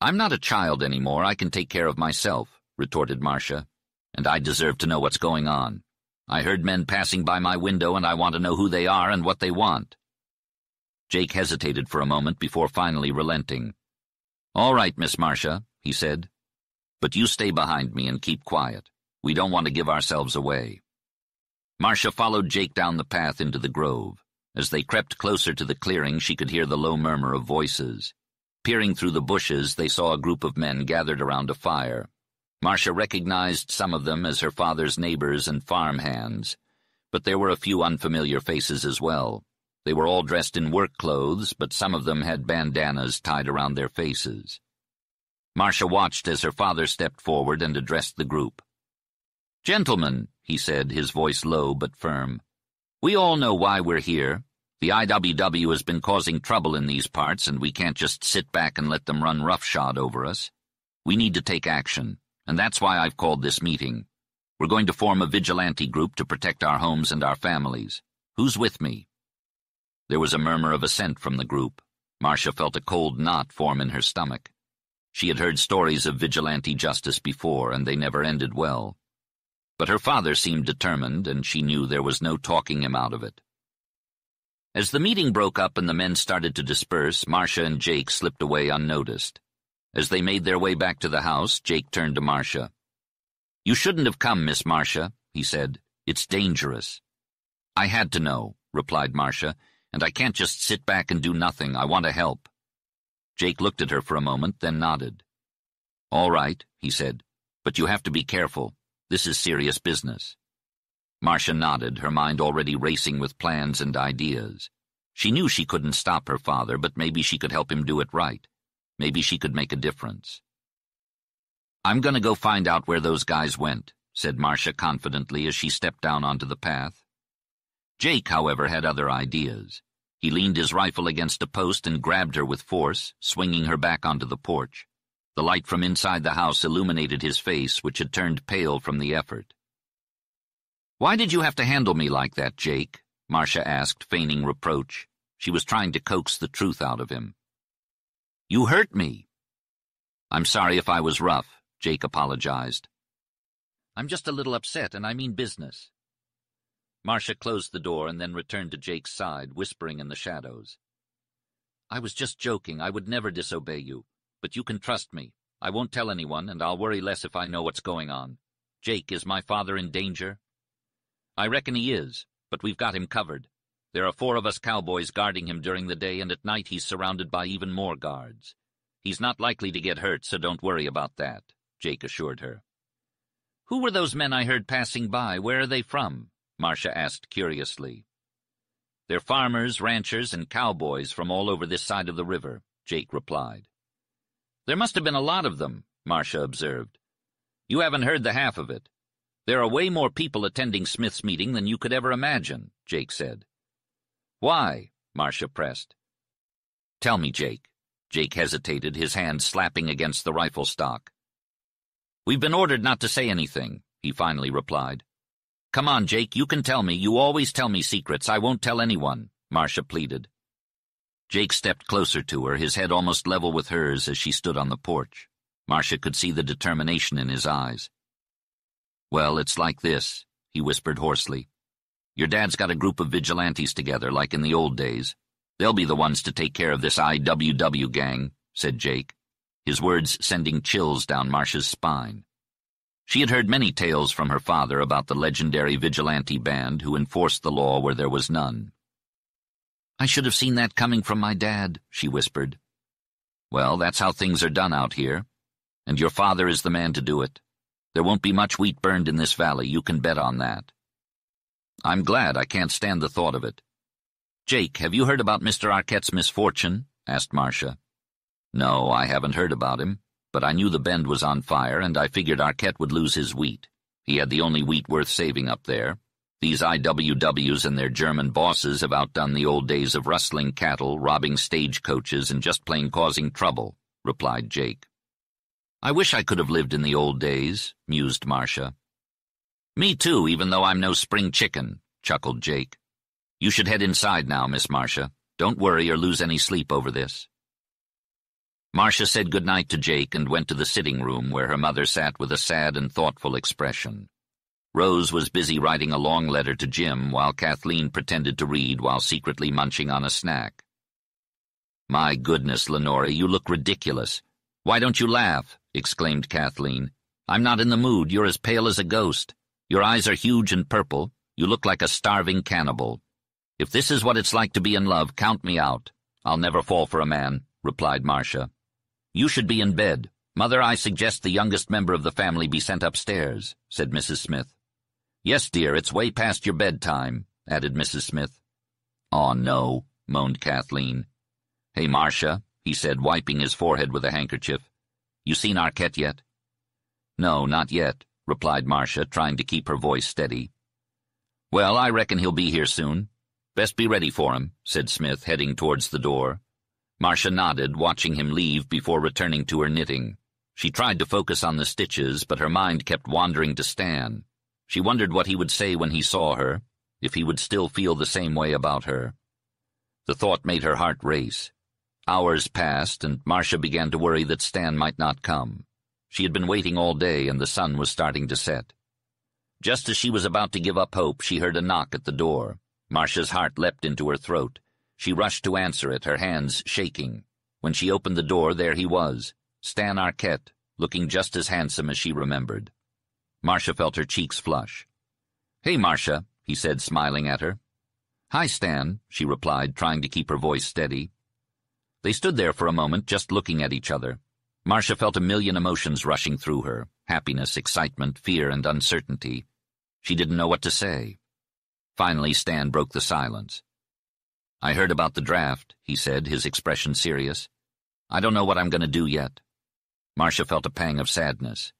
I'm not a child anymore, I can take care of myself, retorted Marcia, and I deserve to know what's going on. I heard men passing by my window and I want to know who they are and what they want. Jake hesitated for a moment before finally relenting. All right, Miss Marcia, he said, but you stay behind me and keep quiet. We don't want to give ourselves away. Marcia followed Jake down the path into the grove. As they crept closer to the clearing, she could hear the low murmur of voices. Peering through the bushes, they saw a group of men gathered around a fire. Marcia recognized some of them as her father's neighbors and farm hands, but there were a few unfamiliar faces as well. They were all dressed in work clothes, but some of them had bandanas tied around their faces. Marcia watched as her father stepped forward and addressed the group. Gentlemen, he said, his voice low but firm, we all know why we're here. The IWW has been causing trouble in these parts, and we can't just sit back and let them run roughshod over us. We need to take action, and that's why I've called this meeting. We're going to form a vigilante group to protect our homes and our families. Who's with me? There was a murmur of assent from the group. Marcia felt a cold knot form in her stomach. She had heard stories of vigilante justice before, and they never ended well. But her father seemed determined, and she knew there was no talking him out of it. As the meeting broke up and the men started to disperse, Marcia and Jake slipped away unnoticed. As they made their way back to the house, Jake turned to Marcia. You shouldn't have come, Miss Marcia, he said. It's dangerous. I had to know, replied Marcia, and I can't just sit back and do nothing. I want to help. Jake looked at her for a moment, then nodded. All right, he said, but you have to be careful. This is serious business. Marcia nodded, her mind already racing with plans and ideas. She knew she couldn't stop her father, but maybe she could help him do it right. Maybe she could make a difference. I'm going to go find out where those guys went, said Marcia confidently as she stepped down onto the path. Jake, however, had other ideas. He leaned his rifle against a post and grabbed her with force, swinging her back onto the porch. The light from inside the house illuminated his face, which had turned pale from the effort. Why did you have to handle me like that, Jake? Marcia asked, feigning reproach. She was trying to coax the truth out of him. You hurt me. I'm sorry if I was rough, Jake apologized. I'm just a little upset, and I mean business. Marcia closed the door and then returned to Jake's side, whispering in the shadows. I was just joking. I would never disobey you. But you can trust me. I won't tell anyone, and I'll worry less if I know what's going on. Jake, is my father in danger? I reckon he is, but we've got him covered. There are four of us cowboys guarding him during the day, and at night he's surrounded by even more guards. He's not likely to get hurt, so don't worry about that, Jake assured her. Who were those men I heard passing by? Where are they from? Marcia asked curiously. They're farmers, ranchers, and cowboys from all over this side of the river, Jake replied. There must have been a lot of them, Marcia observed. You haven't heard the half of it. There are way more people attending Smith's meeting than you could ever imagine, Jake said. Why? Marcia pressed. Tell me, Jake. Jake hesitated, his hand slapping against the rifle stock. We've been ordered not to say anything, he finally replied. Come on, Jake, you can tell me. You always tell me secrets. I won't tell anyone, Marcia pleaded. Jake stepped closer to her, his head almost level with hers as she stood on the porch. Marcia could see the determination in his eyes. Well, it's like this, he whispered hoarsely. Your dad's got a group of vigilantes together, like in the old days. They'll be the ones to take care of this IWW gang, said Jake, his words sending chills down Marcia's spine. She had heard many tales from her father about the legendary vigilante band who enforced the law where there was none. I should have seen that coming from my dad, she whispered. Well, that's how things are done out here, and your father is the man to do it. There won't be much wheat burned in this valley, you can bet on that. I'm glad I can't stand the thought of it. Jake, have you heard about Mr. Arquette's misfortune? asked Marcia. No, I haven't heard about him, but I knew the bend was on fire, and I figured Arquette would lose his wheat. He had the only wheat worth saving up there. These IWWs and their German bosses have outdone the old days of rustling cattle, robbing stagecoaches, and just plain causing trouble, replied Jake. I wish I could have lived in the old days, mused Marcia. Me too, even though I'm no spring chicken, chuckled Jake. You should head inside now, Miss Marcia. Don't worry or lose any sleep over this. Marcia said good night to Jake and went to the sitting room where her mother sat with a sad and thoughtful expression. Rose was busy writing a long letter to Jim while Kathleen pretended to read while secretly munching on a snack. My goodness, Lenora, you look ridiculous. Why don't you laugh? exclaimed Kathleen. I'm not in the mood. You're as pale as a ghost. Your eyes are huge and purple. You look like a starving cannibal. If this is what it's like to be in love, count me out. I'll never fall for a man, replied Marcia. You should be in bed. Mother, I suggest the youngest member of the family be sent upstairs, said Mrs. Smith. Yes, dear, it's way past your bedtime, added Mrs. Smith. Oh, no, moaned Kathleen. Hey, Marcia, he said, wiping his forehead with a handkerchief. You seen Arquette yet? No, not yet, replied Marcia, trying to keep her voice steady. Well, I reckon he'll be here soon. Best be ready for him, said Smith, heading towards the door. Marcia nodded, watching him leave before returning to her knitting. She tried to focus on the stitches, but her mind kept wandering to Stan. She wondered what he would say when he saw her, if he would still feel the same way about her. The thought made her heart race. Hours passed, and Marcia began to worry that Stan might not come. She had been waiting all day, and the sun was starting to set. Just as she was about to give up hope, she heard a knock at the door. Marcia's heart leapt into her throat. She rushed to answer it, her hands shaking. When she opened the door, there he was, Stan Arquette, looking just as handsome as she remembered. Marcia felt her cheeks flush. Hey, Marcia, he said, smiling at her. Hi, Stan, she replied, trying to keep her voice steady. They stood there for a moment, just looking at each other. Marcia felt a million emotions rushing through her, happiness, excitement, fear, and uncertainty. She didn't know what to say. Finally, Stan broke the silence. I heard about the draft, he said, his expression serious. I don't know what I'm going to do yet. Marcia felt a pang of sadness.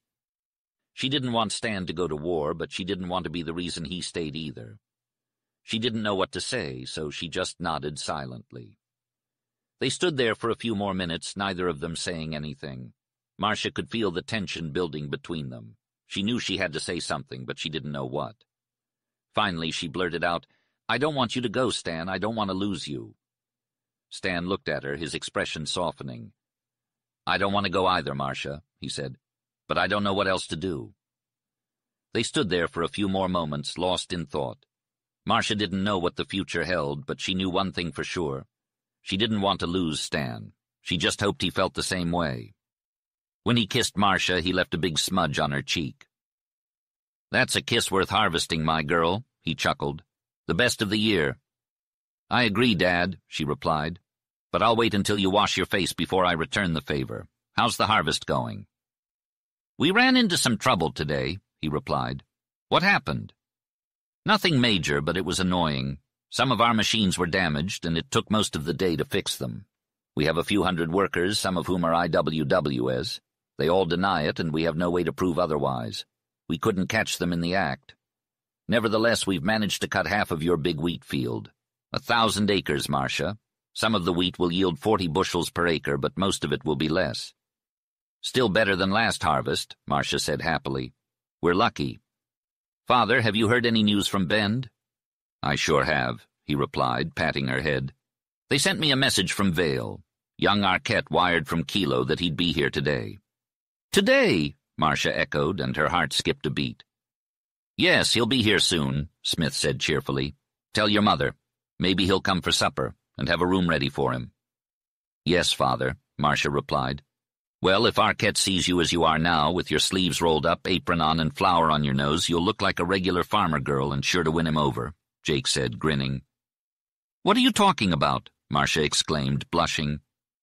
She didn't want Stan to go to war, but she didn't want to be the reason he stayed either. She didn't know what to say, so she just nodded silently. They stood there for a few more minutes, neither of them saying anything. Marcia could feel the tension building between them. She knew she had to say something, but she didn't know what. Finally, she blurted out, I don't want you to go, Stan. I don't want to lose you. Stan looked at her, his expression softening. I don't want to go either, Marcia, he said, but I don't know what else to do. They stood there for a few more moments, lost in thought. Marcia didn't know what the future held, but she knew one thing for sure. She didn't want to lose Stan. She just hoped he felt the same way. When he kissed Marcia, he left a big smudge on her cheek. That's a kiss worth harvesting, my girl, he chuckled. The best of the year. I agree, Dad, she replied. But I'll wait until you wash your face before I return the favor. How's the harvest going? We ran into some trouble today, he replied. What happened? Nothing major, but it was annoying. Some of our machines were damaged, and it took most of the day to fix them. We have a few hundred workers, some of whom are IWWs. They all deny it, and we have no way to prove otherwise. We couldn't catch them in the act. Nevertheless, we've managed to cut half of your big wheat field. A thousand acres, Marcia. Some of the wheat will yield forty bushels per acre, but most of it will be less. Still better than last harvest, Marcia said happily. We're lucky. Father, have you heard any news from Bend? I sure have, he replied, patting her head. They sent me a message from Vale. Young Arquette wired from Kilo that he'd be here today. Today, Marcia echoed, and her heart skipped a beat. Yes, he'll be here soon, Smith said cheerfully. Tell your mother. Maybe he'll come for supper, and have a room ready for him. Yes, father, Marcia replied. Well, if Arquette sees you as you are now, with your sleeves rolled up, apron on, and flour on your nose, you'll look like a regular farmer girl and sure to win him over, Jake said, grinning. What are you talking about? Marcia exclaimed, blushing.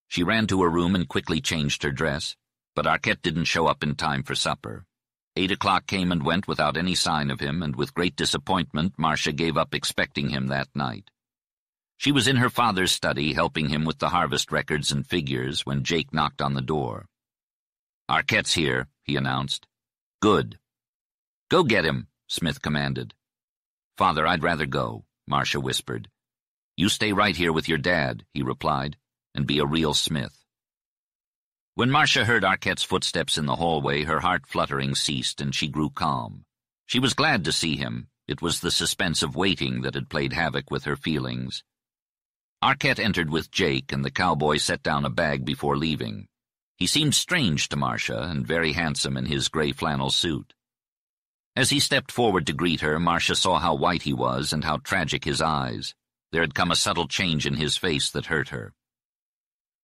She ran to her room and quickly changed her dress, but Arquette didn't show up in time for supper. Eight o'clock came and went without any sign of him, and with great disappointment Marcia gave up expecting him that night. She was in her father's study helping him with the harvest records and figures when Jake knocked on the door. Arquette's here, he announced. Good. Go get him, Smith commanded. Father, I'd rather go, Marcia whispered. You stay right here with your dad, he replied, and be a real Smith. When Marcia heard Arquette's footsteps in the hallway, her heart fluttering ceased and she grew calm. She was glad to see him. It was the suspense of waiting that had played havoc with her feelings. Arquette entered with Jake, and the cowboy set down a bag before leaving. He seemed strange to Marcia, and very handsome in his gray flannel suit. As he stepped forward to greet her, Marcia saw how white he was and how tragic his eyes. There had come a subtle change in his face that hurt her.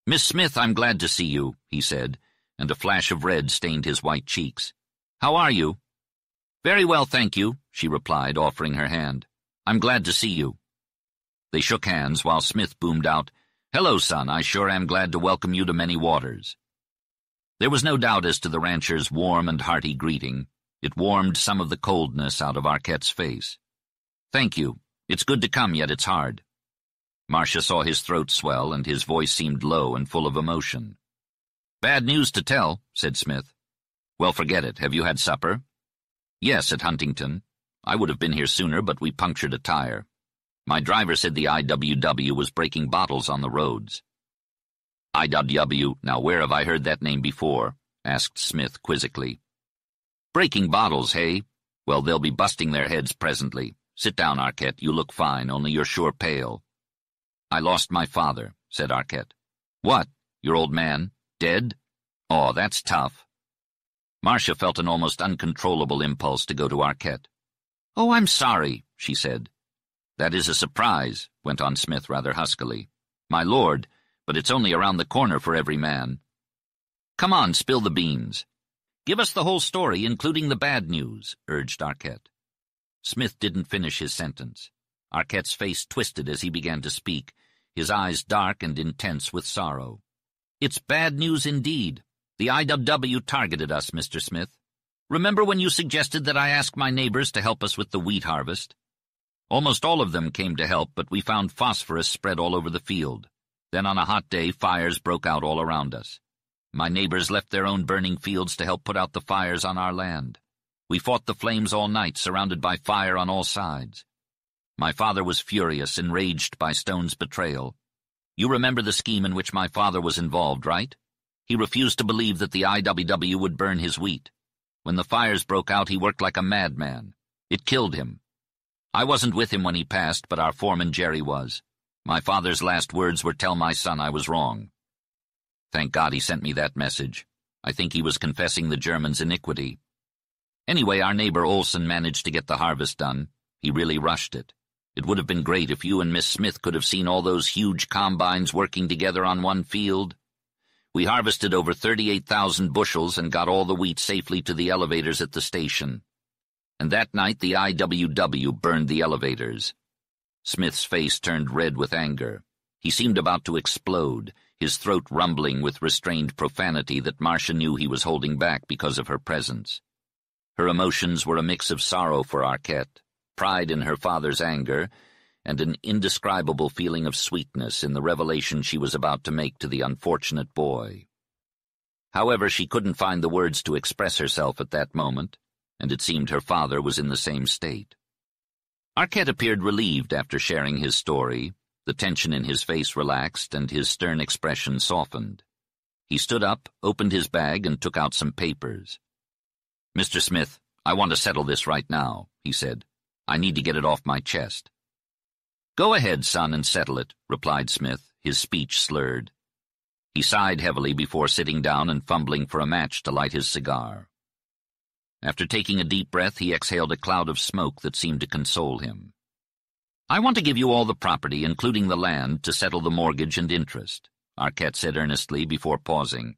Miss Smith, I'm glad to see you, he said, and a flash of red stained his white cheeks. How are you? Very well, thank you, she replied, offering her hand. I'm glad to see you. They shook hands while Smith boomed out, Hello, son, I sure am glad to welcome you to many waters. There was no doubt as to the rancher's warm and hearty greeting. It warmed some of the coldness out of Arquette's face. Thank you. It's good to come, yet it's hard. Marcia saw his throat swell, and his voice seemed low and full of emotion. Bad news to tell, said Smith. Well, forget it. Have you had supper? Yes, at Huntington. I would have been here sooner, but we punctured a tire. My driver said the IWW was breaking bottles on the roads. IWW, now where have I heard that name before? asked Smith quizzically. Breaking bottles, hey? Well, they'll be busting their heads presently. Sit down, Arquette. You look fine, only you're sure pale. I lost my father, said Arquette. What? Your old man? Dead? Oh, that's tough. Marcia felt an almost uncontrollable impulse to go to Arquette. Oh, I'm sorry, she said. That is a surprise, went on Smith rather huskily. My lord, but it's only around the corner for every man. Come on, spill the beans. Give us the whole story, including the bad news, urged Arquette. Smith didn't finish his sentence. Arquette's face twisted as he began to speak, his eyes dark and intense with sorrow. It's bad news indeed. The IWW targeted us, Mr. Smith. Remember when you suggested that I ask my neighbors to help us with the wheat harvest? Almost all of them came to help, but we found phosphorus spread all over the field. Then on a hot day, fires broke out all around us. My neighbors left their own burning fields to help put out the fires on our land. We fought the flames all night, surrounded by fire on all sides. My father was furious, enraged by Stone's betrayal. You remember the scheme in which my father was involved, right? He refused to believe that the IWW would burn his wheat. When the fires broke out, he worked like a madman. It killed him. I wasn't with him when he passed, but our foreman Jerry was. My father's last words were tell my son I was wrong. Thank God he sent me that message. I think he was confessing the Germans' iniquity. Anyway, our neighbor Olson managed to get the harvest done. He really rushed it. It would have been great if you and Miss Smith could have seen all those huge combines working together on one field. We harvested over 38,000 bushels and got all the wheat safely to the elevators at the station and that night the IWW burned the elevators. Smith's face turned red with anger. He seemed about to explode, his throat rumbling with restrained profanity that Marcia knew he was holding back because of her presence. Her emotions were a mix of sorrow for Arquette, pride in her father's anger, and an indescribable feeling of sweetness in the revelation she was about to make to the unfortunate boy. However, she couldn't find the words to express herself at that moment and it seemed her father was in the same state. Arquette appeared relieved after sharing his story. The tension in his face relaxed, and his stern expression softened. He stood up, opened his bag, and took out some papers. Mr. Smith, I want to settle this right now, he said. I need to get it off my chest. Go ahead, son, and settle it, replied Smith, his speech slurred. He sighed heavily before sitting down and fumbling for a match to light his cigar. After taking a deep breath, he exhaled a cloud of smoke that seemed to console him. I want to give you all the property, including the land, to settle the mortgage and interest, Arquette said earnestly before pausing.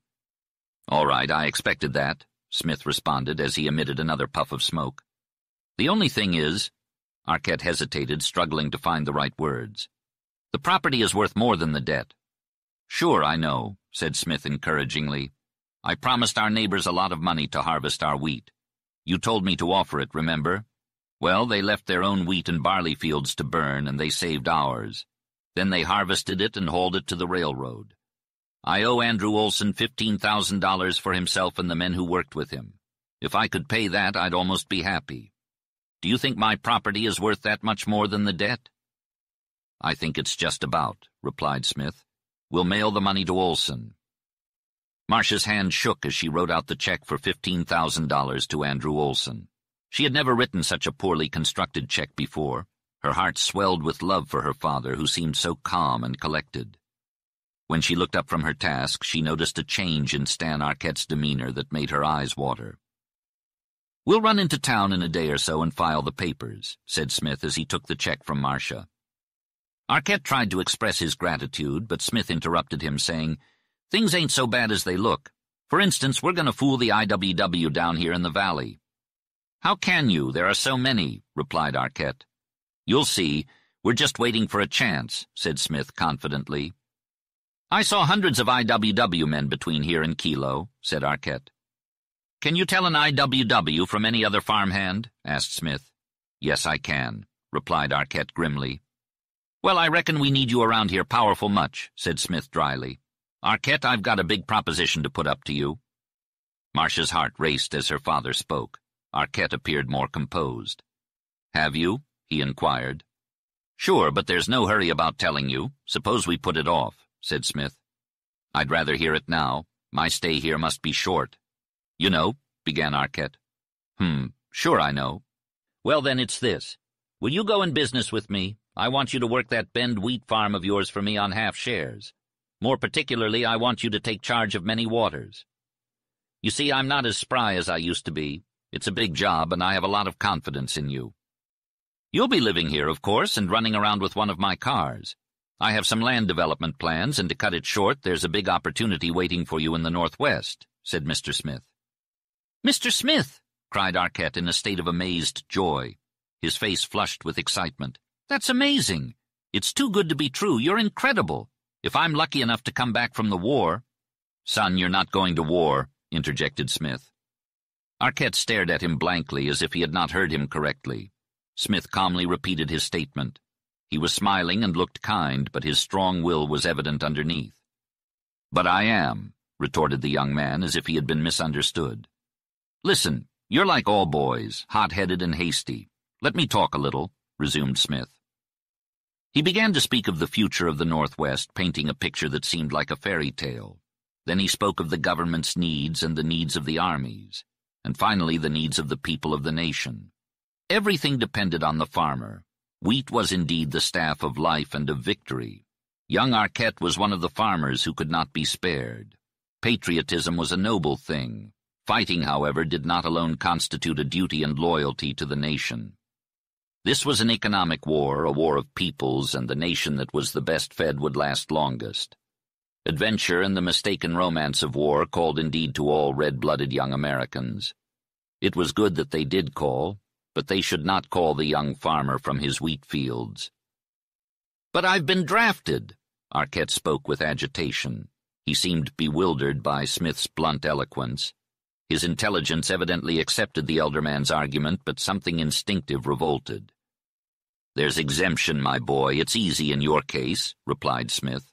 All right, I expected that, Smith responded as he emitted another puff of smoke. The only thing is, Arquette hesitated, struggling to find the right words. The property is worth more than the debt. Sure, I know, said Smith encouragingly. I promised our neighbors a lot of money to harvest our wheat. You told me to offer it, remember? Well, they left their own wheat and barley fields to burn, and they saved ours. Then they harvested it and hauled it to the railroad. I owe Andrew Olson $15,000 for himself and the men who worked with him. If I could pay that, I'd almost be happy. Do you think my property is worth that much more than the debt? I think it's just about, replied Smith. We'll mail the money to Olson. Marcia's hand shook as she wrote out the check for $15,000 to Andrew Olson. She had never written such a poorly constructed check before. Her heart swelled with love for her father, who seemed so calm and collected. When she looked up from her task, she noticed a change in Stan Arquette's demeanor that made her eyes water. We'll run into town in a day or so and file the papers, said Smith as he took the check from Marcia. Arquette tried to express his gratitude, but Smith interrupted him, saying, Things ain't so bad as they look. For instance, we're going to fool the IWW down here in the valley. How can you? There are so many, replied Arquette. You'll see. We're just waiting for a chance, said Smith confidently. I saw hundreds of IWW men between here and Kilo, said Arquette. Can you tell an IWW from any other farmhand? asked Smith. Yes, I can, replied Arquette grimly. Well, I reckon we need you around here powerful much, said Smith dryly. Arquette, I've got a big proposition to put up to you. Marcia's heart raced as her father spoke. Arquette appeared more composed. Have you? he inquired. Sure, but there's no hurry about telling you. Suppose we put it off said Smith. I'd rather hear it now. My stay here must be short. You know, began Arquette. Hmm, sure I know. Well, then it's this. Will you go in business with me? I want you to work that Bend wheat farm of yours for me on half shares. More particularly, I want you to take charge of many waters. You see, I'm not as spry as I used to be. It's a big job, and I have a lot of confidence in you. You'll be living here, of course, and running around with one of my cars. I have some land development plans, and to cut it short, there's a big opportunity waiting for you in the Northwest, said Mr. Smith. Mr. Smith! cried Arquette in a state of amazed joy. His face flushed with excitement. That's amazing! It's too good to be true. You're incredible. If I'm lucky enough to come back from the war... Son, you're not going to war, interjected Smith. Arquette stared at him blankly as if he had not heard him correctly. Smith calmly repeated his statement. He was smiling and looked kind, but his strong will was evident underneath. But I am, retorted the young man as if he had been misunderstood. Listen, you're like all boys, hot-headed and hasty. Let me talk a little, resumed Smith. He began to speak of the future of the Northwest, painting a picture that seemed like a fairy tale. Then he spoke of the government's needs and the needs of the armies, and finally the needs of the people of the nation. Everything depended on the farmer, Wheat was indeed the staff of life and of victory. Young Arquette was one of the farmers who could not be spared. Patriotism was a noble thing. Fighting, however, did not alone constitute a duty and loyalty to the nation. This was an economic war, a war of peoples, and the nation that was the best fed would last longest. Adventure and the mistaken romance of war called indeed to all red-blooded young Americans. It was good that they did call, but they should not call the young farmer from his wheat fields. But I've been drafted, Arquette spoke with agitation. He seemed bewildered by Smith's blunt eloquence. His intelligence evidently accepted the elder man's argument, but something instinctive revolted. There's exemption, my boy. It's easy in your case, replied Smith.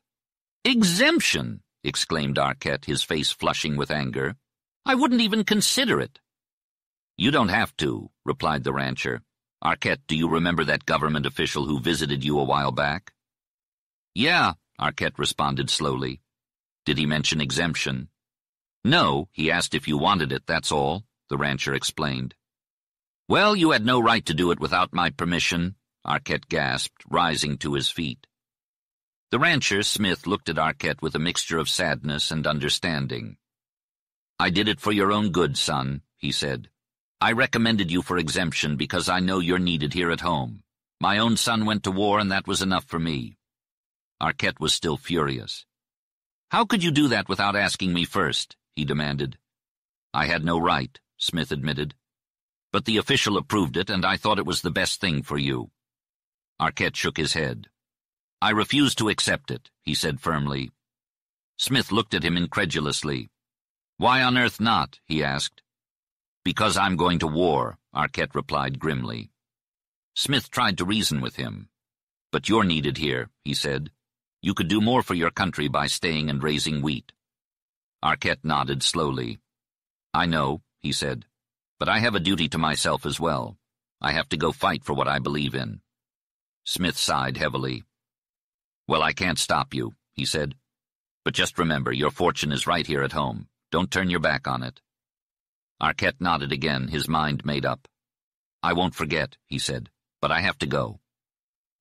Exemption! exclaimed Arquette, his face flushing with anger. I wouldn't even consider it. You don't have to, replied the rancher. Arquette, do you remember that government official who visited you a while back? Yeah, Arquette responded slowly. Did he mention exemption? No, he asked if you wanted it, that's all, the rancher explained. Well, you had no right to do it without my permission, Arquette gasped, rising to his feet. The rancher, Smith, looked at Arquette with a mixture of sadness and understanding. I did it for your own good, son, he said. I recommended you for exemption because I know you're needed here at home. My own son went to war, and that was enough for me. Arquette was still furious. How could you do that without asking me first? he demanded. I had no right, Smith admitted. But the official approved it, and I thought it was the best thing for you. Arquette shook his head. I refuse to accept it, he said firmly. Smith looked at him incredulously. Why on earth not? he asked. Because I'm going to war, Arquette replied grimly. Smith tried to reason with him. But you're needed here, he said. You could do more for your country by staying and raising wheat. Arquette nodded slowly. I know, he said, but I have a duty to myself as well. I have to go fight for what I believe in. Smith sighed heavily. Well, I can't stop you, he said. But just remember, your fortune is right here at home. Don't turn your back on it. Arquette nodded again, his mind made up. I won't forget, he said, but I have to go.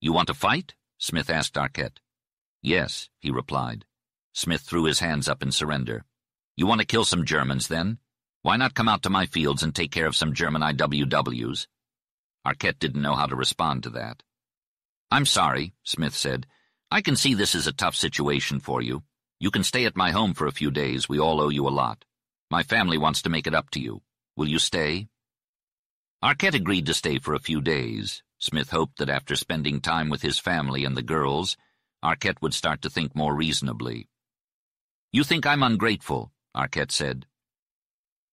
You want to fight? Smith asked Arquette. Yes, he replied. Smith threw his hands up in surrender. You want to kill some Germans, then? Why not come out to my fields and take care of some German IWWs? Arquette didn't know how to respond to that. I'm sorry, Smith said. I can see this is a tough situation for you. You can stay at my home for a few days. We all owe you a lot. My family wants to make it up to you. Will you stay? Arquette agreed to stay for a few days. Smith hoped that after spending time with his family and the girls, Arquette would start to think more reasonably. You think I'm ungrateful, Arquette said.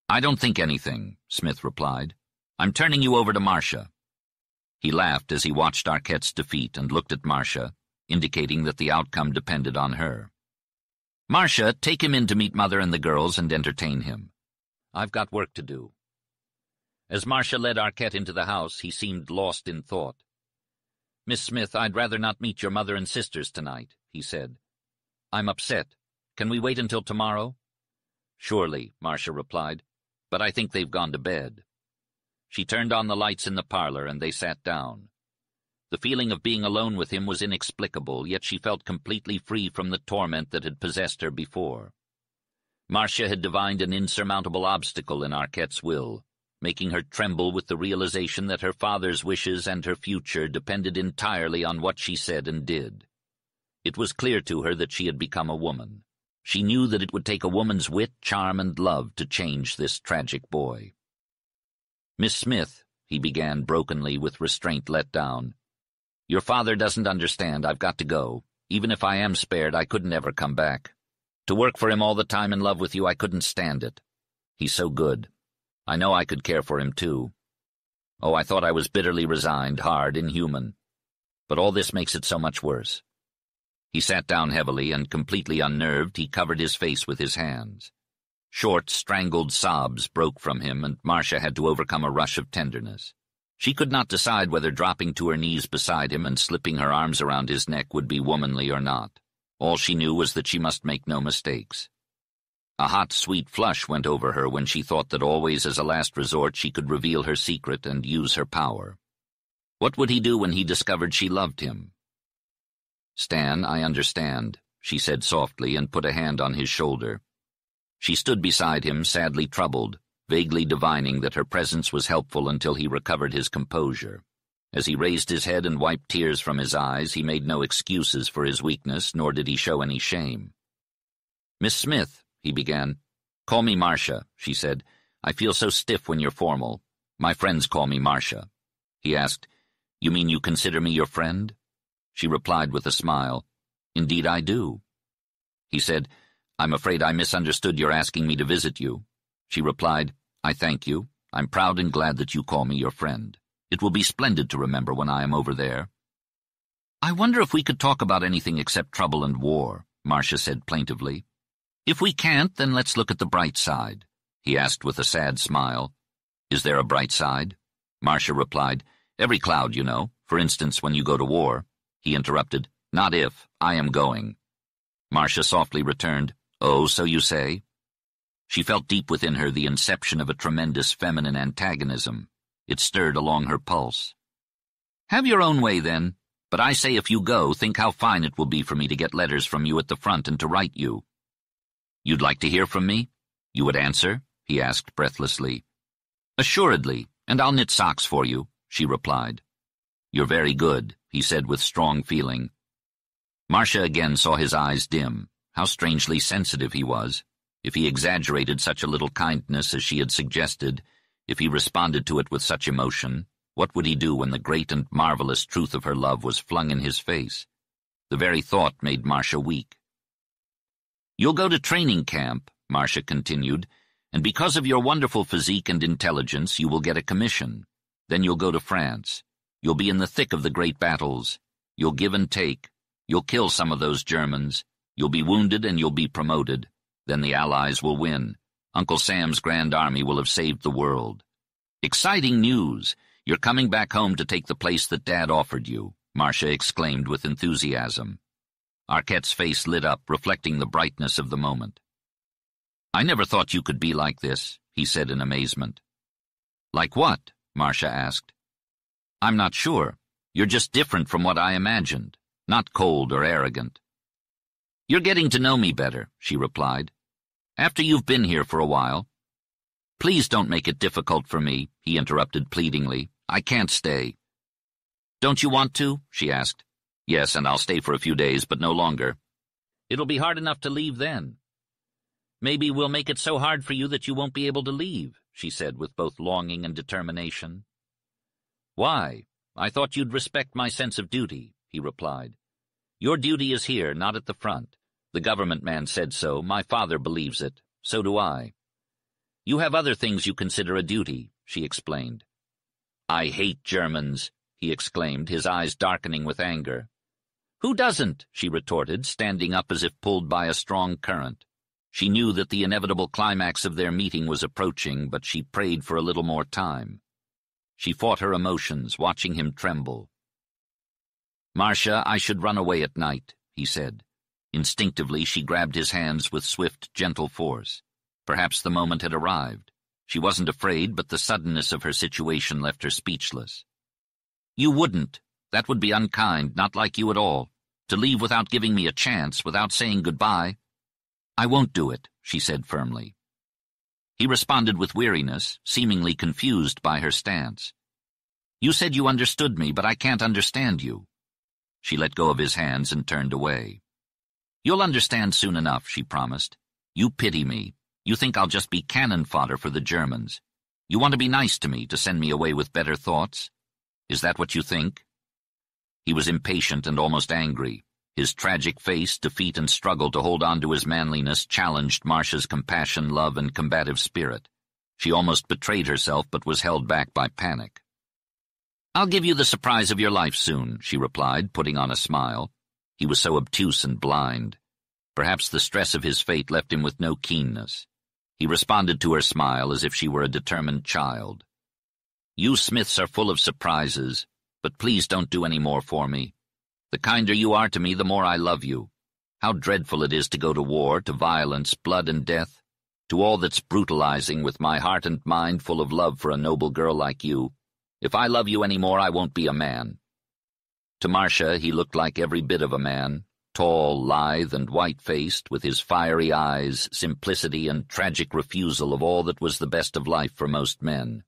I don't think anything, Smith replied. I'm turning you over to Marcia. He laughed as he watched Arquette's defeat and looked at Marcia, indicating that the outcome depended on her. Marcia, take him in to meet Mother and the girls and entertain him. I've got work to do. As Marcia led Arquette into the house, he seemed lost in thought. Miss Smith, I'd rather not meet your mother and sisters tonight, he said. I'm upset. Can we wait until tomorrow? Surely, Marcia replied, but I think they've gone to bed. She turned on the lights in the parlor, and they sat down. The feeling of being alone with him was inexplicable, yet she felt completely free from the torment that had possessed her before. Marcia had divined an insurmountable obstacle in Arquette's will, making her tremble with the realization that her father's wishes and her future depended entirely on what she said and did. It was clear to her that she had become a woman. She knew that it would take a woman's wit, charm, and love to change this tragic boy. Miss Smith, he began brokenly with restraint let down, your father doesn't understand. I've got to go. Even if I am spared, I couldn't ever come back. To work for him all the time in love with you, I couldn't stand it. He's so good. I know I could care for him, too. Oh, I thought I was bitterly resigned, hard, inhuman. But all this makes it so much worse. He sat down heavily, and completely unnerved, he covered his face with his hands. Short, strangled sobs broke from him, and Marcia had to overcome a rush of tenderness. She could not decide whether dropping to her knees beside him and slipping her arms around his neck would be womanly or not. All she knew was that she must make no mistakes. A hot, sweet flush went over her when she thought that always as a last resort she could reveal her secret and use her power. What would he do when he discovered she loved him? Stan, I understand, she said softly and put a hand on his shoulder. She stood beside him, sadly troubled, vaguely divining that her presence was helpful until he recovered his composure. As he raised his head and wiped tears from his eyes, he made no excuses for his weakness, nor did he show any shame. Miss Smith, he began. Call me Marcia, she said. I feel so stiff when you're formal. My friends call me Marcia. He asked, You mean you consider me your friend? She replied with a smile, Indeed I do. He said, I'm afraid I misunderstood your asking me to visit you. She replied, I thank you. I'm proud and glad that you call me your friend. It will be splendid to remember when I am over there. I wonder if we could talk about anything except trouble and war, Marcia said plaintively. If we can't, then let's look at the bright side, he asked with a sad smile. Is there a bright side? Marcia replied, Every cloud, you know. For instance, when you go to war. He interrupted, Not if. I am going. Marcia softly returned, Oh, so you say? She felt deep within her the inception of a tremendous feminine antagonism. It stirred along her pulse. Have your own way, then. But I say if you go, think how fine it will be for me to get letters from you at the front and to write you. You'd like to hear from me? You would answer? he asked breathlessly. Assuredly, and I'll knit socks for you, she replied. You're very good, he said with strong feeling. Marcia again saw his eyes dim. How strangely sensitive he was. If he exaggerated such a little kindness as she had suggested, if he responded to it with such emotion, what would he do when the great and marvelous truth of her love was flung in his face? The very thought made Marcia weak. You'll go to training camp, Marcia continued, and because of your wonderful physique and intelligence, you will get a commission. Then you'll go to France. You'll be in the thick of the great battles. You'll give and take. You'll kill some of those Germans. You'll be wounded and you'll be promoted. Then the Allies will win. Uncle Sam's Grand Army will have saved the world. Exciting news! You're coming back home to take the place that Dad offered you, Marcia exclaimed with enthusiasm. Arquette's face lit up, reflecting the brightness of the moment. I never thought you could be like this, he said in amazement. Like what? Marcia asked. I'm not sure. You're just different from what I imagined, not cold or arrogant. You're getting to know me better, she replied. After you've been here for a while, Please don't make it difficult for me, he interrupted pleadingly. I can't stay. Don't you want to? she asked. Yes, and I'll stay for a few days, but no longer. It'll be hard enough to leave then. Maybe we'll make it so hard for you that you won't be able to leave, she said with both longing and determination. Why? I thought you'd respect my sense of duty, he replied. Your duty is here, not at the front. The government man said so. My father believes it. So do I. You have other things you consider a duty, she explained. I hate Germans, he exclaimed, his eyes darkening with anger. Who doesn't? she retorted, standing up as if pulled by a strong current. She knew that the inevitable climax of their meeting was approaching, but she prayed for a little more time. She fought her emotions, watching him tremble. Marcia, I should run away at night, he said. Instinctively, she grabbed his hands with swift, gentle force. Perhaps the moment had arrived. She wasn't afraid, but the suddenness of her situation left her speechless. You wouldn't. That would be unkind, not like you at all. To leave without giving me a chance, without saying goodbye. I won't do it, she said firmly. He responded with weariness, seemingly confused by her stance. You said you understood me, but I can't understand you. She let go of his hands and turned away. You'll understand soon enough, she promised. You pity me, you think I'll just be cannon fodder for the Germans. You want to be nice to me, to send me away with better thoughts? Is that what you think? He was impatient and almost angry. His tragic face, defeat, and struggle to hold on to his manliness challenged Marcia's compassion, love, and combative spirit. She almost betrayed herself, but was held back by panic. I'll give you the surprise of your life soon, she replied, putting on a smile. He was so obtuse and blind. Perhaps the stress of his fate left him with no keenness. He responded to her smile as if she were a determined child. You Smiths are full of surprises, but please don't do any more for me. The kinder you are to me, the more I love you. How dreadful it is to go to war, to violence, blood, and death, to all that's brutalizing with my heart and mind full of love for a noble girl like you. If I love you any more, I won't be a man. To Marcia, he looked like every bit of a man, tall, lithe, and white-faced, with his fiery eyes, simplicity, and tragic refusal of all that was the best of life for most men.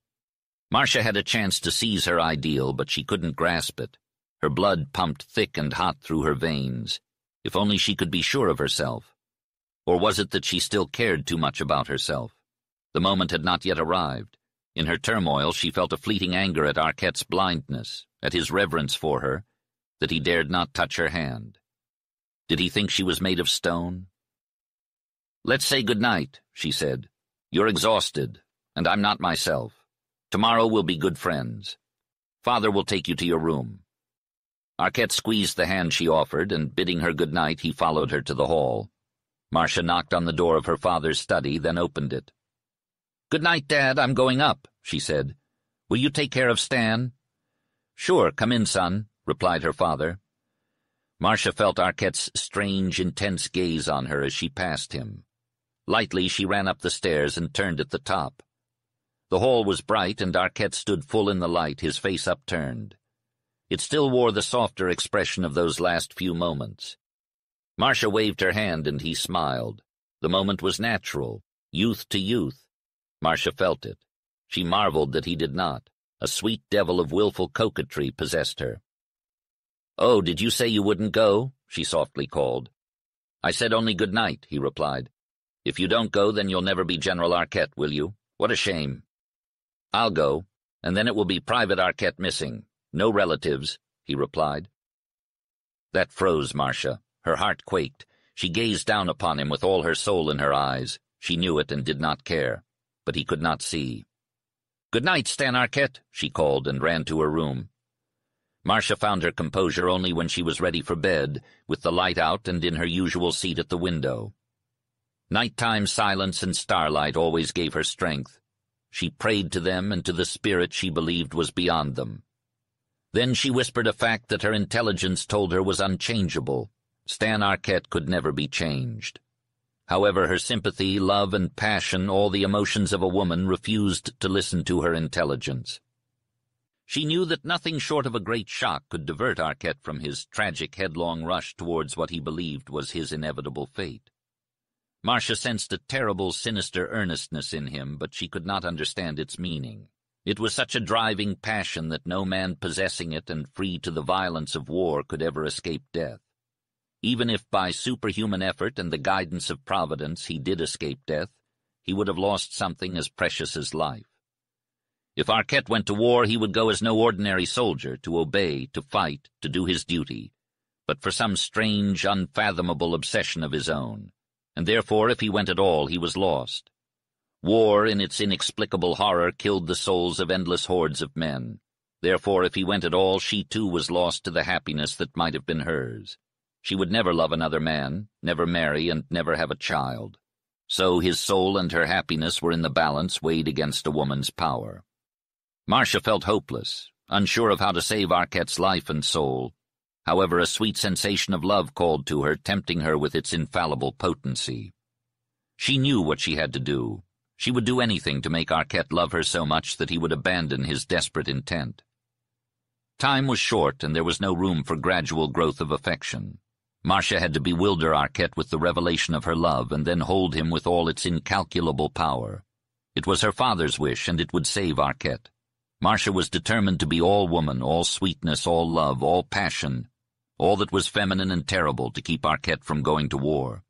Marcia had a chance to seize her ideal, but she couldn't grasp it. Her blood pumped thick and hot through her veins. If only she could be sure of herself. Or was it that she still cared too much about herself? The moment had not yet arrived. In her turmoil, she felt a fleeting anger at Arquette's blindness, at his reverence for her, that he dared not touch her hand. Did he think she was made of stone? Let's say good night, she said. You're exhausted, and I'm not myself. Tomorrow we'll be good friends. Father will take you to your room. Arquette squeezed the hand she offered, and bidding her good night, he followed her to the hall. Marcia knocked on the door of her father's study, then opened it. Good night, Dad, I'm going up, she said. Will you take care of Stan? Sure, come in, son, replied her father. Marcia felt Arquette's strange, intense gaze on her as she passed him. Lightly she ran up the stairs and turned at the top. The hall was bright, and Arquette stood full in the light, his face upturned. It still wore the softer expression of those last few moments. Marcia waved her hand and he smiled. The moment was natural, youth to youth. Marcia felt it. She marveled that he did not. A sweet devil of wilful coquetry possessed her. Oh, did you say you wouldn't go? she softly called. I said only good night, he replied. If you don't go, then you'll never be General Arquette, will you? What a shame. I'll go, and then it will be Private Arquette missing. No relatives, he replied. That froze Marcia. Her heart quaked. She gazed down upon him with all her soul in her eyes. She knew it and did not care, but he could not see. Good night, Stan Arquette, she called and ran to her room. Marcia found her composure only when she was ready for bed, with the light out and in her usual seat at the window. Nighttime silence and starlight always gave her strength. She prayed to them and to the spirit she believed was beyond them. Then she whispered a fact that her intelligence told her was unchangeable. Stan Arquette could never be changed. However, her sympathy, love, and passion, all the emotions of a woman, refused to listen to her intelligence. She knew that nothing short of a great shock could divert Arquette from his tragic headlong rush towards what he believed was his inevitable fate. Marcia sensed a terrible, sinister earnestness in him, but she could not understand its meaning. It was such a driving passion that no man possessing it and free to the violence of war could ever escape death. Even if by superhuman effort and the guidance of Providence he did escape death, he would have lost something as precious as life. If Arquette went to war, he would go as no ordinary soldier, to obey, to fight, to do his duty, but for some strange, unfathomable obsession of his own, and therefore if he went at all, he was lost. War, in its inexplicable horror, killed the souls of endless hordes of men. Therefore, if he went at all, she too was lost to the happiness that might have been hers. She would never love another man, never marry, and never have a child. So his soul and her happiness were in the balance weighed against a woman's power. Marcia felt hopeless, unsure of how to save Arquette's life and soul. However, a sweet sensation of love called to her, tempting her with its infallible potency. She knew what she had to do, she would do anything to make Arquette love her so much that he would abandon his desperate intent. Time was short, and there was no room for gradual growth of affection. Marcia had to bewilder Arquette with the revelation of her love, and then hold him with all its incalculable power. It was her father's wish, and it would save Arquette. Marcia was determined to be all woman, all sweetness, all love, all passion, all that was feminine and terrible to keep Arquette from going to war.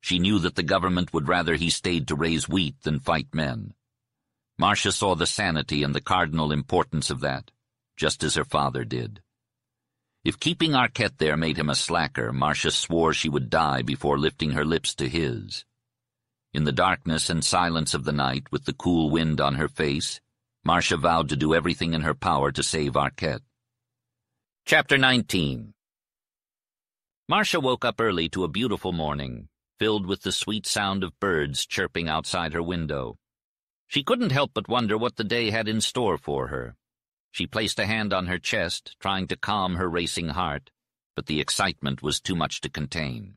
She knew that the government would rather he stayed to raise wheat than fight men. Marcia saw the sanity and the cardinal importance of that, just as her father did. If keeping Arquette there made him a slacker, Marcia swore she would die before lifting her lips to his. In the darkness and silence of the night, with the cool wind on her face, Marcia vowed to do everything in her power to save Arquette. Chapter 19 Marcia woke up early to a beautiful morning, filled with the sweet sound of birds chirping outside her window. She couldn't help but wonder what the day had in store for her. She placed a hand on her chest, trying to calm her racing heart, but the excitement was too much to contain.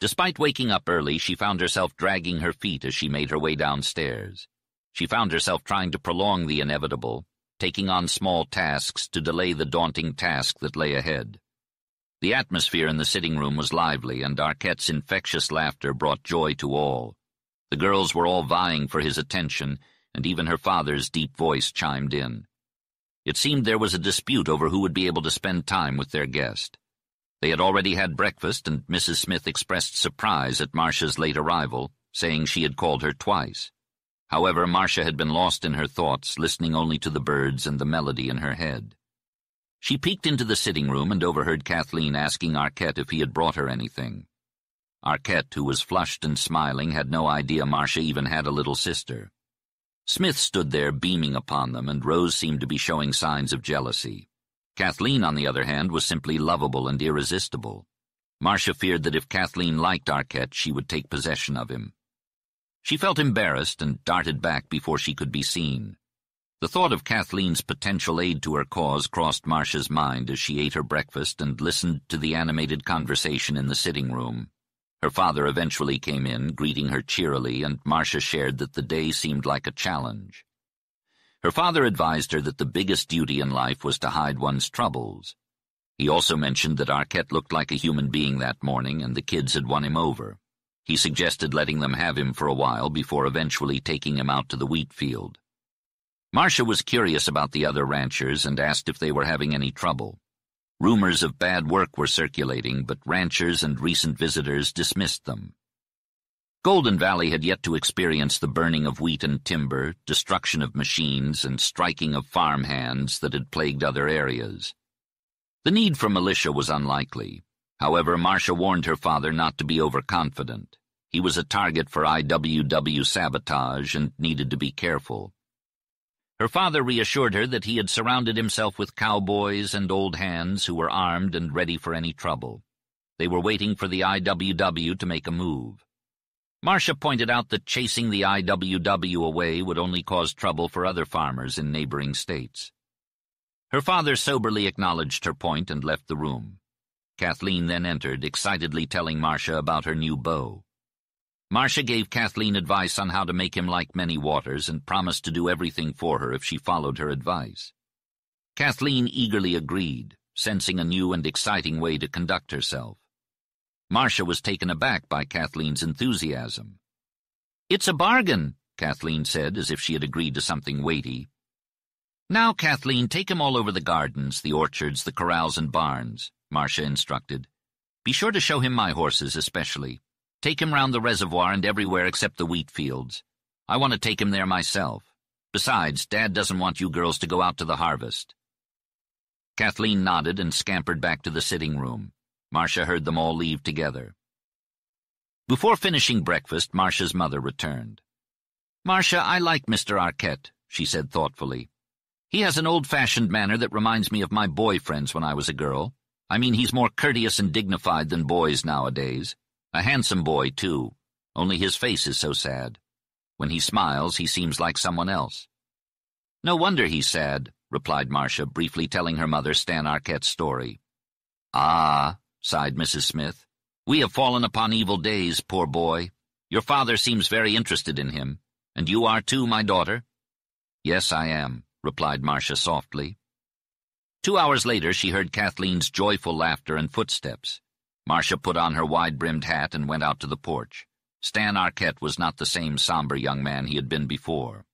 Despite waking up early, she found herself dragging her feet as she made her way downstairs. She found herself trying to prolong the inevitable, taking on small tasks to delay the daunting task that lay ahead. The atmosphere in the sitting room was lively, and Arquette's infectious laughter brought joy to all. The girls were all vying for his attention, and even her father's deep voice chimed in. It seemed there was a dispute over who would be able to spend time with their guest. They had already had breakfast, and Mrs. Smith expressed surprise at Marcia's late arrival, saying she had called her twice. However, Marcia had been lost in her thoughts, listening only to the birds and the melody in her head. She peeked into the sitting room and overheard Kathleen asking Arquette if he had brought her anything. Arquette, who was flushed and smiling, had no idea Marcia even had a little sister. Smith stood there beaming upon them, and Rose seemed to be showing signs of jealousy. Kathleen, on the other hand, was simply lovable and irresistible. Marcia feared that if Kathleen liked Arquette, she would take possession of him. She felt embarrassed and darted back before she could be seen. The thought of Kathleen's potential aid to her cause crossed Marcia's mind as she ate her breakfast and listened to the animated conversation in the sitting room. Her father eventually came in, greeting her cheerily, and Marcia shared that the day seemed like a challenge. Her father advised her that the biggest duty in life was to hide one's troubles. He also mentioned that Arquette looked like a human being that morning and the kids had won him over. He suggested letting them have him for a while before eventually taking him out to the wheat field. Marcia was curious about the other ranchers and asked if they were having any trouble. Rumors of bad work were circulating, but ranchers and recent visitors dismissed them. Golden Valley had yet to experience the burning of wheat and timber, destruction of machines, and striking of farm hands that had plagued other areas. The need for militia was unlikely. However, Marcia warned her father not to be overconfident. He was a target for IWW sabotage and needed to be careful. Her father reassured her that he had surrounded himself with cowboys and old hands who were armed and ready for any trouble. They were waiting for the IWW to make a move. Marcia pointed out that chasing the IWW away would only cause trouble for other farmers in neighboring states. Her father soberly acknowledged her point and left the room. Kathleen then entered, excitedly telling Marcia about her new beau. Marcia gave Kathleen advice on how to make him like many waters and promised to do everything for her if she followed her advice. Kathleen eagerly agreed, sensing a new and exciting way to conduct herself. Marcia was taken aback by Kathleen's enthusiasm. It's a bargain, Kathleen said, as if she had agreed to something weighty. Now, Kathleen, take him all over the gardens, the orchards, the corrals and barns, Marcia instructed. Be sure to show him my horses especially. Take him round the reservoir and everywhere except the wheat fields. I want to take him there myself. Besides, Dad doesn't want you girls to go out to the harvest. Kathleen nodded and scampered back to the sitting room. Marcia heard them all leave together. Before finishing breakfast, Marcia's mother returned. Marcia, I like Mr. Arquette, she said thoughtfully. He has an old-fashioned manner that reminds me of my boyfriends when I was a girl. I mean, he's more courteous and dignified than boys nowadays. A handsome boy, too, only his face is so sad. When he smiles, he seems like someone else. No wonder he's sad, replied Marcia, briefly telling her mother Stan Arquette's story. Ah, sighed Mrs. Smith. We have fallen upon evil days, poor boy. Your father seems very interested in him. And you are too, my daughter? Yes, I am, replied Marcia softly. Two hours later, she heard Kathleen's joyful laughter and footsteps. Marcia put on her wide-brimmed hat and went out to the porch. Stan Arquette was not the same somber young man he had been before.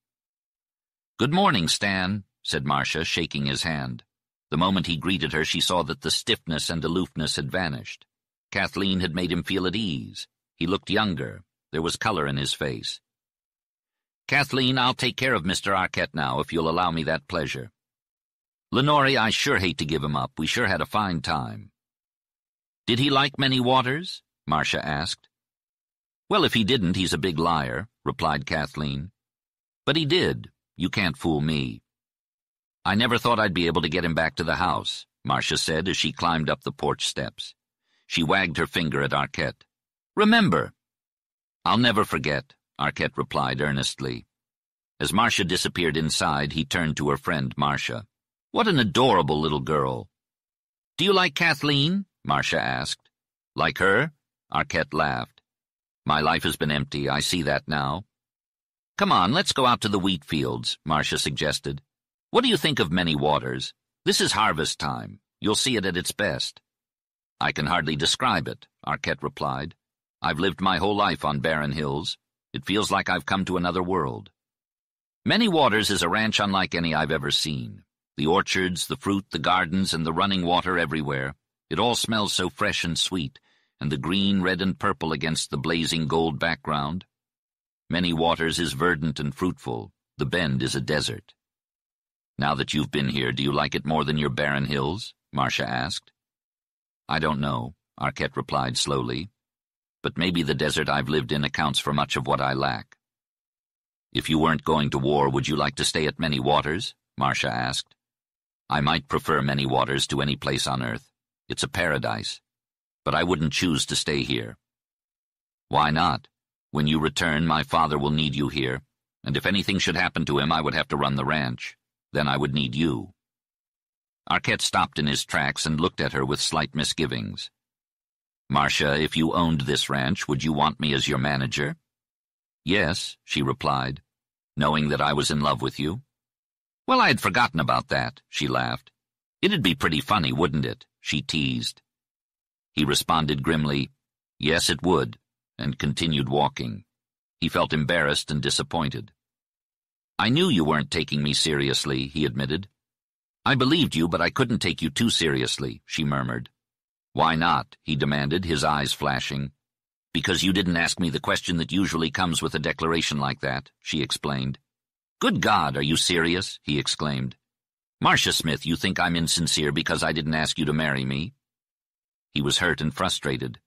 Good morning, Stan, said Marcia, shaking his hand. The moment he greeted her, she saw that the stiffness and aloofness had vanished. Kathleen had made him feel at ease. He looked younger. There was color in his face. Kathleen, I'll take care of Mr. Arquette now, if you'll allow me that pleasure. Lenore, I sure hate to give him up. We sure had a fine time. Did he like many waters? Marcia asked. Well, if he didn't, he's a big liar, replied Kathleen. But he did. You can't fool me. I never thought I'd be able to get him back to the house, Marcia said as she climbed up the porch steps. She wagged her finger at Arquette. Remember. I'll never forget, Arquette replied earnestly. As Marcia disappeared inside, he turned to her friend, Marcia. What an adorable little girl. Do you like Kathleen? Marcia asked. Like her? Arquette laughed. My life has been empty, I see that now. Come on, let's go out to the wheat fields, Marcia suggested. What do you think of many waters? This is harvest time. You'll see it at its best. I can hardly describe it, Arquette replied. I've lived my whole life on barren hills. It feels like I've come to another world. Many Waters is a ranch unlike any I've ever seen. The orchards, the fruit, the gardens, and the running water everywhere. It all smells so fresh and sweet, and the green, red, and purple against the blazing gold background. Many Waters is verdant and fruitful. The Bend is a desert. Now that you've been here, do you like it more than your barren hills? Marcia asked. I don't know, Arquette replied slowly. But maybe the desert I've lived in accounts for much of what I lack. If you weren't going to war, would you like to stay at Many Waters? Marcia asked. I might prefer Many Waters to any place on earth. It's a paradise. But I wouldn't choose to stay here. Why not? When you return, my father will need you here, and if anything should happen to him, I would have to run the ranch. Then I would need you. Arquette stopped in his tracks and looked at her with slight misgivings. Marcia, if you owned this ranch, would you want me as your manager? Yes, she replied, knowing that I was in love with you. Well, I had forgotten about that, she laughed. It'd be pretty funny, wouldn't it? she teased. He responded grimly, Yes, it would, and continued walking. He felt embarrassed and disappointed. I knew you weren't taking me seriously, he admitted. I believed you, but I couldn't take you too seriously, she murmured. Why not? he demanded, his eyes flashing. Because you didn't ask me the question that usually comes with a declaration like that, she explained. Good God, are you serious? he exclaimed. Marcia Smith, you think I'm insincere because I didn't ask you to marry me? He was hurt and frustrated.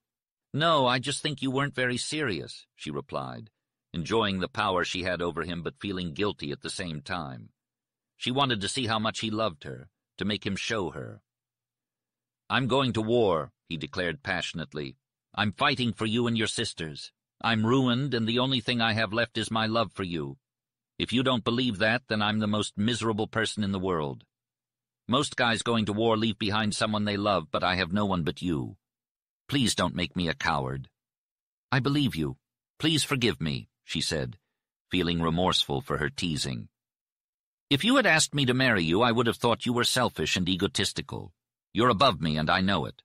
No, I just think you weren't very serious, she replied, enjoying the power she had over him but feeling guilty at the same time. She wanted to see how much he loved her, to make him show her. I'm going to war, he declared passionately. I'm fighting for you and your sisters. I'm ruined, and the only thing I have left is my love for you. If you don't believe that, then I'm the most miserable person in the world. Most guys going to war leave behind someone they love, but I have no one but you. Please don't make me a coward. I believe you. Please forgive me, she said, feeling remorseful for her teasing. If you had asked me to marry you, I would have thought you were selfish and egotistical. You're above me, and I know it.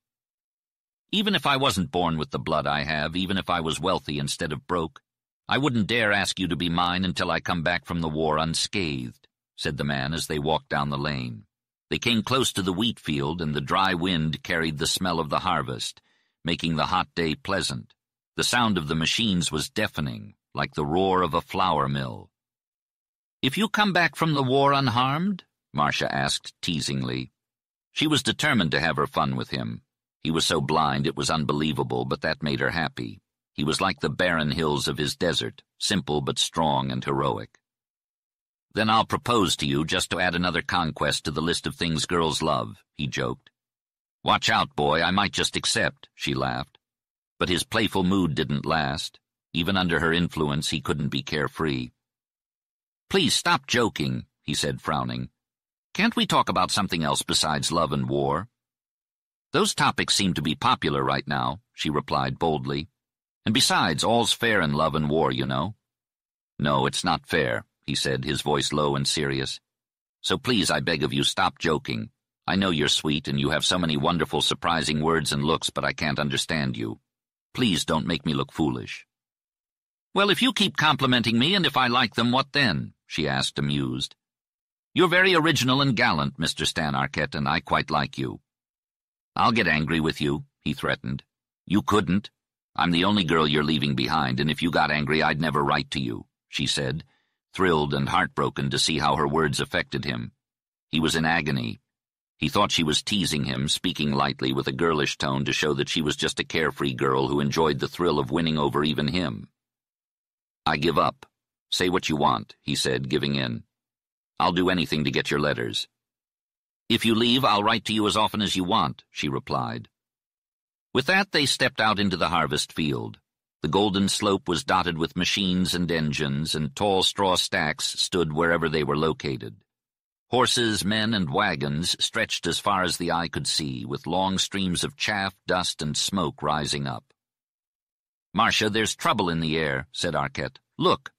Even if I wasn't born with the blood I have, even if I was wealthy instead of broke, I wouldn't dare ask you to be mine until I come back from the war unscathed, said the man as they walked down the lane. They came close to the wheat field, and the dry wind carried the smell of the harvest, making the hot day pleasant. The sound of the machines was deafening, like the roar of a flour mill. If you come back from the war unharmed? Marcia asked teasingly. She was determined to have her fun with him. He was so blind it was unbelievable, but that made her happy. He was like the barren hills of his desert, simple but strong and heroic. Then I'll propose to you just to add another conquest to the list of things girls love, he joked. Watch out, boy, I might just accept, she laughed. But his playful mood didn't last. Even under her influence, he couldn't be carefree. Please stop joking, he said, frowning. Can't we talk about something else besides love and war? Those topics seem to be popular right now, she replied boldly. And besides, all's fair in love and war, you know. No, it's not fair, he said, his voice low and serious. So please, I beg of you, stop joking. I know you're sweet and you have so many wonderful, surprising words and looks, but I can't understand you. Please don't make me look foolish. Well, if you keep complimenting me, and if I like them, what then? she asked, amused. You're very original and gallant, Mr. Stan Arquette, and I quite like you. I'll get angry with you, he threatened. You couldn't. I'm the only girl you're leaving behind, and if you got angry, I'd never write to you, she said, thrilled and heartbroken to see how her words affected him. He was in agony. He thought she was teasing him, speaking lightly with a girlish tone to show that she was just a carefree girl who enjoyed the thrill of winning over even him. I give up, Say what you want, he said, giving in. I'll do anything to get your letters. If you leave, I'll write to you as often as you want, she replied. With that, they stepped out into the harvest field. The golden slope was dotted with machines and engines, and tall straw stacks stood wherever they were located. Horses, men, and wagons stretched as far as the eye could see, with long streams of chaff, dust, and smoke rising up. Marcia, there's trouble in the air, said Arquette. Look.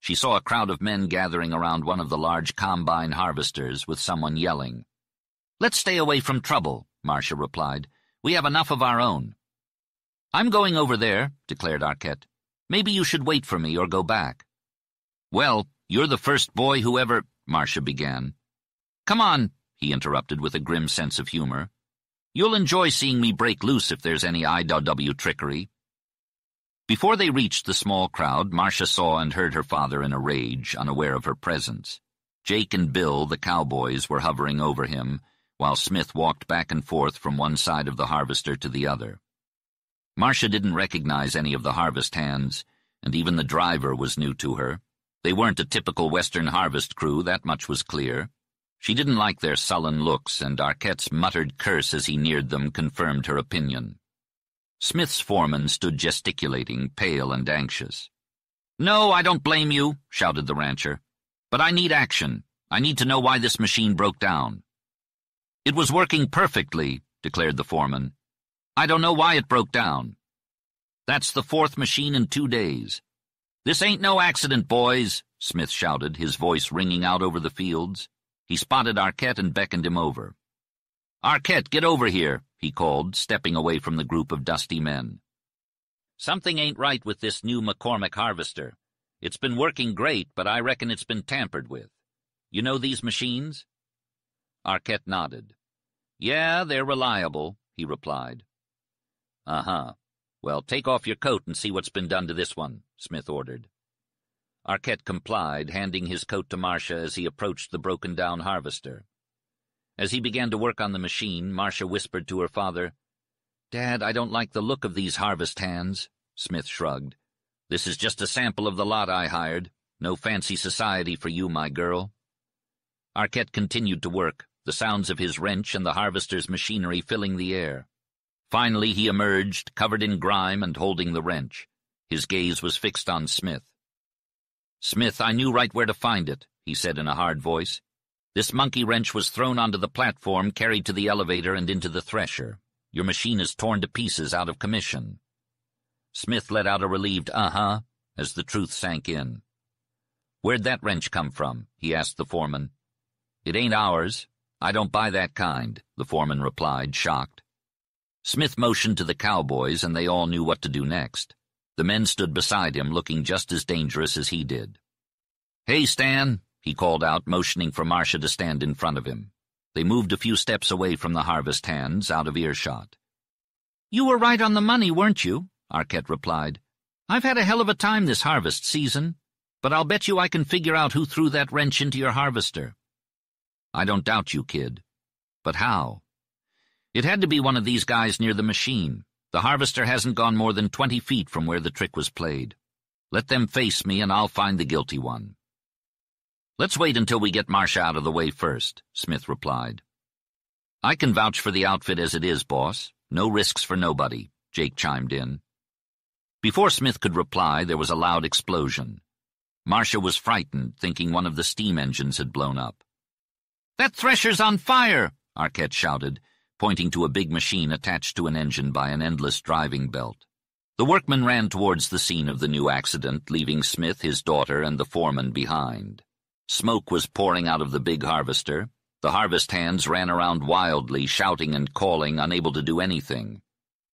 She saw a crowd of men gathering around one of the large combine harvesters with someone yelling. Let's stay away from trouble, Marcia replied. We have enough of our own. I'm going over there, declared Arquette. Maybe you should wait for me or go back. Well, you're the first boy who ever, Marcia began. Come on, he interrupted with a grim sense of humor. You'll enjoy seeing me break loose if there's any IW trickery. Before they reached the small crowd, Marcia saw and heard her father in a rage, unaware of her presence. Jake and Bill, the cowboys, were hovering over him, while Smith walked back and forth from one side of the harvester to the other. Marcia didn't recognize any of the harvest hands, and even the driver was new to her. They weren't a typical Western harvest crew, that much was clear. She didn't like their sullen looks, and Arquette's muttered curse as he neared them confirmed her opinion. Smith's foreman stood gesticulating, pale and anxious. No, I don't blame you, shouted the rancher. But I need action. I need to know why this machine broke down. It was working perfectly, declared the foreman. I don't know why it broke down. That's the fourth machine in two days. This ain't no accident, boys, Smith shouted, his voice ringing out over the fields. He spotted Arquette and beckoned him over. Arquette, get over here, he called, stepping away from the group of dusty men. Something ain't right with this new McCormick harvester. It's been working great, but I reckon it's been tampered with. You know these machines? Arquette nodded. Yeah, they're reliable, he replied. Uh-huh. Well, take off your coat and see what's been done to this one, Smith ordered. Arquette complied, handing his coat to Marcia as he approached the broken-down harvester. As he began to work on the machine, Marcia whispered to her father, Dad, I don't like the look of these harvest hands. Smith shrugged. This is just a sample of the lot I hired. No fancy society for you, my girl. Arquette continued to work, the sounds of his wrench and the harvester's machinery filling the air. Finally he emerged, covered in grime and holding the wrench. His gaze was fixed on Smith. Smith, I knew right where to find it, he said in a hard voice. This monkey wrench was thrown onto the platform, carried to the elevator, and into the thresher. Your machine is torn to pieces out of commission. Smith let out a relieved uh-huh as the truth sank in. Where'd that wrench come from? he asked the foreman. It ain't ours. I don't buy that kind, the foreman replied, shocked. Smith motioned to the cowboys, and they all knew what to do next. The men stood beside him, looking just as dangerous as he did. Hey, Stan, he called out, motioning for Marcia to stand in front of him. They moved a few steps away from the harvest hands, out of earshot. You were right on the money, weren't you? Arquette replied. I've had a hell of a time this harvest season, but I'll bet you I can figure out who threw that wrench into your harvester. I don't doubt you, kid. But how? It had to be one of these guys near the machine. The harvester hasn't gone more than twenty feet from where the trick was played. Let them face me, and I'll find the guilty one. Let's wait until we get Marcia out of the way first, Smith replied. I can vouch for the outfit as it is, boss. No risks for nobody, Jake chimed in. Before Smith could reply, there was a loud explosion. Marcia was frightened, thinking one of the steam engines had blown up. That thresher's on fire, Arquette shouted, pointing to a big machine attached to an engine by an endless driving belt. The workmen ran towards the scene of the new accident, leaving Smith, his daughter, and the foreman behind. Smoke was pouring out of the big harvester. The harvest hands ran around wildly, shouting and calling, unable to do anything.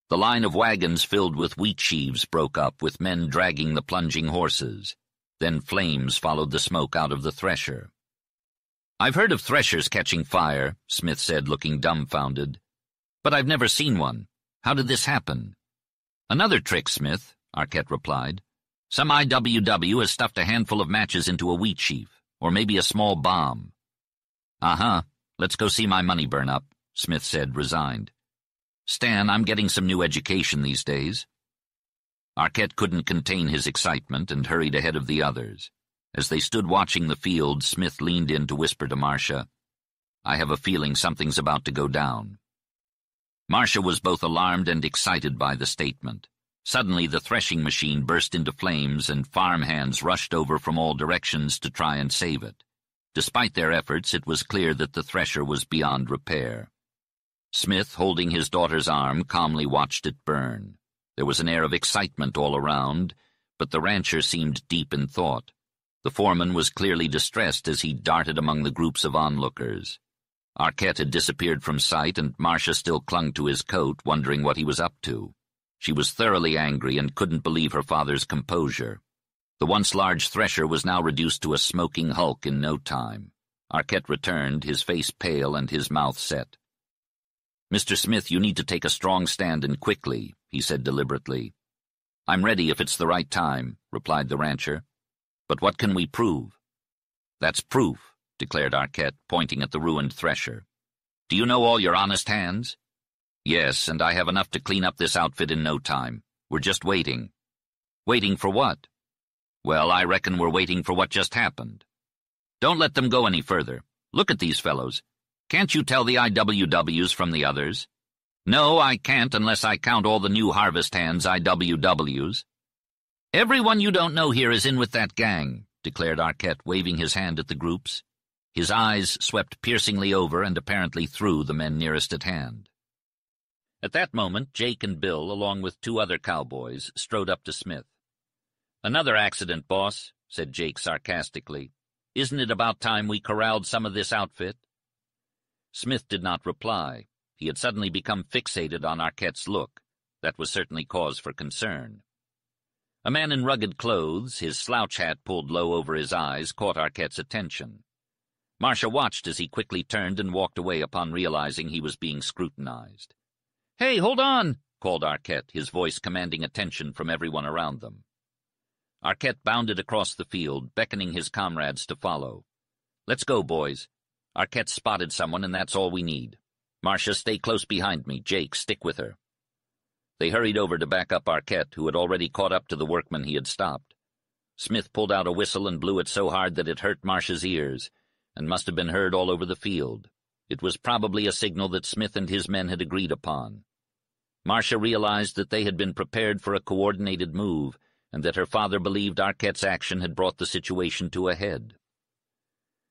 The line of wagons filled with wheat sheaves broke up, with men dragging the plunging horses. Then flames followed the smoke out of the thresher. I've heard of threshers catching fire, Smith said, looking dumbfounded. But I've never seen one. How did this happen? Another trick, Smith, Arquette replied. Some IWW has stuffed a handful of matches into a wheat sheaf. Or maybe a small bomb. Uh-huh. Let's go see my money burn up, Smith said, resigned. Stan, I'm getting some new education these days. Arquette couldn't contain his excitement and hurried ahead of the others. As they stood watching the field, Smith leaned in to whisper to Marcia, I have a feeling something's about to go down. Marcia was both alarmed and excited by the statement. Suddenly the threshing machine burst into flames and farm hands rushed over from all directions to try and save it. Despite their efforts, it was clear that the thresher was beyond repair. Smith, holding his daughter's arm, calmly watched it burn. There was an air of excitement all around, but the rancher seemed deep in thought. The foreman was clearly distressed as he darted among the groups of onlookers. Arquette had disappeared from sight, and Marcia still clung to his coat, wondering what he was up to. She was thoroughly angry and couldn't believe her father's composure. The once large thresher was now reduced to a smoking hulk in no time. Arquette returned, his face pale and his mouth set. Mr. Smith, you need to take a strong stand and quickly, he said deliberately. I'm ready if it's the right time, replied the rancher. But what can we prove? That's proof, declared Arquette, pointing at the ruined thresher. Do you know all your honest hands? Yes, and I have enough to clean up this outfit in no time. We're just waiting. Waiting for what? Well, I reckon we're waiting for what just happened. Don't let them go any further. Look at these fellows. Can't you tell the IWWs from the others? No, I can't unless I count all the new harvest hands IWWs. Everyone you don't know here is in with that gang, declared Arquette, waving his hand at the groups. His eyes swept piercingly over and apparently through the men nearest at hand. At that moment, Jake and Bill, along with two other cowboys, strode up to Smith. Another accident, boss, said Jake sarcastically. Isn't it about time we corralled some of this outfit? Smith did not reply. He had suddenly become fixated on Arquette's look. That was certainly cause for concern. A man in rugged clothes, his slouch hat pulled low over his eyes, caught Arquette's attention. Marcia watched as he quickly turned and walked away upon realizing he was being scrutinized. Hey, hold on! called Arquette, his voice commanding attention from everyone around them. Arquette bounded across the field, beckoning his comrades to follow. Let's go, boys. Arquette spotted someone, and that's all we need. Marcia, stay close behind me. Jake, stick with her. They hurried over to back up Arquette, who had already caught up to the workman he had stopped. Smith pulled out a whistle and blew it so hard that it hurt Marcia's ears, and must have been heard all over the field. It was probably a signal that Smith and his men had agreed upon. Marcia realized that they had been prepared for a coordinated move, and that her father believed Arquette's action had brought the situation to a head.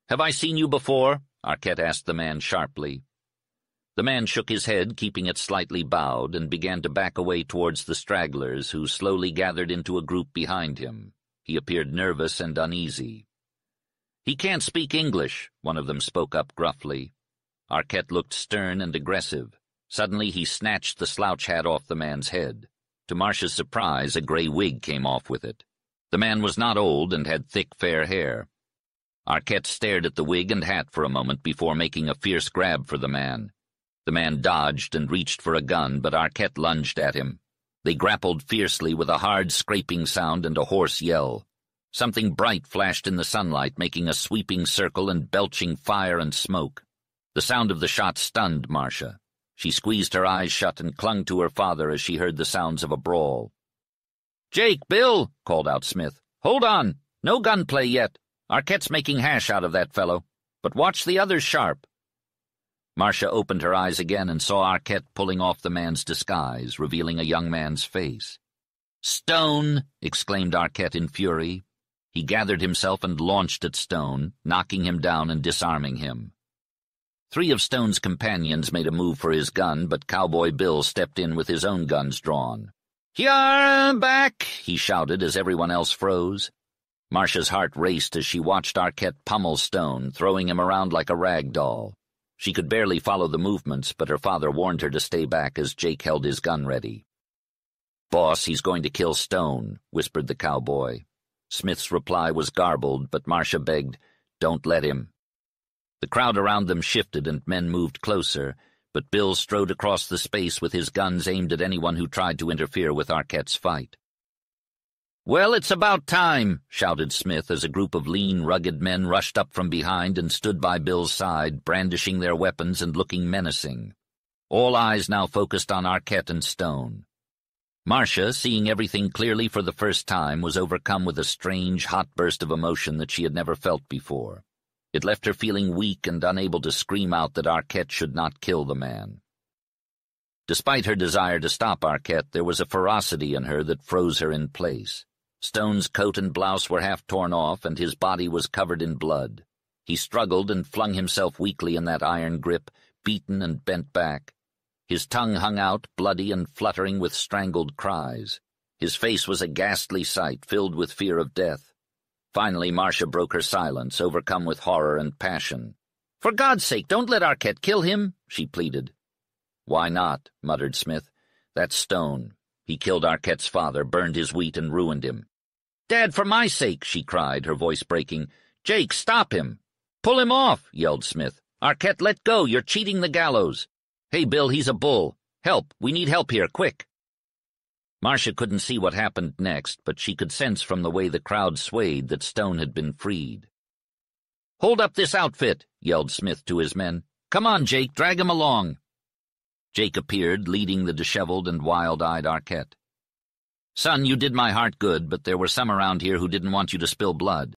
Have I seen you before? Arquette asked the man sharply. The man shook his head, keeping it slightly bowed, and began to back away towards the stragglers, who slowly gathered into a group behind him. He appeared nervous and uneasy. He can't speak English, one of them spoke up gruffly. Arquette looked stern and aggressive. Suddenly he snatched the slouch hat off the man's head. To Marcia's surprise, a gray wig came off with it. The man was not old and had thick, fair hair. Arquette stared at the wig and hat for a moment before making a fierce grab for the man. The man dodged and reached for a gun, but Arquette lunged at him. They grappled fiercely with a hard scraping sound and a hoarse yell. Something bright flashed in the sunlight, making a sweeping circle and belching fire and smoke. The sound of the shot stunned Marcia. She squeezed her eyes shut and clung to her father as she heard the sounds of a brawl. Jake, Bill, called out Smith. Hold on. No gunplay yet. Arquette's making hash out of that fellow. But watch the others sharp. Marcia opened her eyes again and saw Arquette pulling off the man's disguise, revealing a young man's face. Stone! exclaimed Arquette in fury. He gathered himself and launched at Stone, knocking him down and disarming him. Three of Stone's companions made a move for his gun, but Cowboy Bill stepped in with his own guns drawn. Here, back! he shouted as everyone else froze. Marcia's heart raced as she watched Arquette pummel Stone, throwing him around like a rag doll. She could barely follow the movements, but her father warned her to stay back as Jake held his gun ready. Boss, he's going to kill Stone, whispered the cowboy. Smith's reply was garbled, but Marcia begged, Don't let him. The crowd around them shifted and men moved closer, but Bill strode across the space with his guns aimed at anyone who tried to interfere with Arquette's fight. Well, it's about time, shouted Smith as a group of lean, rugged men rushed up from behind and stood by Bill's side, brandishing their weapons and looking menacing. All eyes now focused on Arquette and Stone. Marcia, seeing everything clearly for the first time, was overcome with a strange, hot burst of emotion that she had never felt before. It left her feeling weak and unable to scream out that Arquette should not kill the man. Despite her desire to stop Arquette, there was a ferocity in her that froze her in place. Stone's coat and blouse were half torn off, and his body was covered in blood. He struggled and flung himself weakly in that iron grip, beaten and bent back. His tongue hung out, bloody and fluttering with strangled cries. His face was a ghastly sight, filled with fear of death. Finally, Marcia broke her silence, overcome with horror and passion. For God's sake, don't let Arquette kill him, she pleaded. Why not? muttered Smith. That's Stone. He killed Arquette's father, burned his wheat, and ruined him. Dad, for my sake, she cried, her voice breaking. Jake, stop him. Pull him off, yelled Smith. Arquette, let go. You're cheating the gallows. Hey, Bill, he's a bull. Help. We need help here, quick. Marcia couldn't see what happened next, but she could sense from the way the crowd swayed that Stone had been freed. Hold up this outfit, yelled Smith to his men. Come on, Jake, drag him along. Jake appeared, leading the disheveled and wild-eyed Arquette. Son, you did my heart good, but there were some around here who didn't want you to spill blood.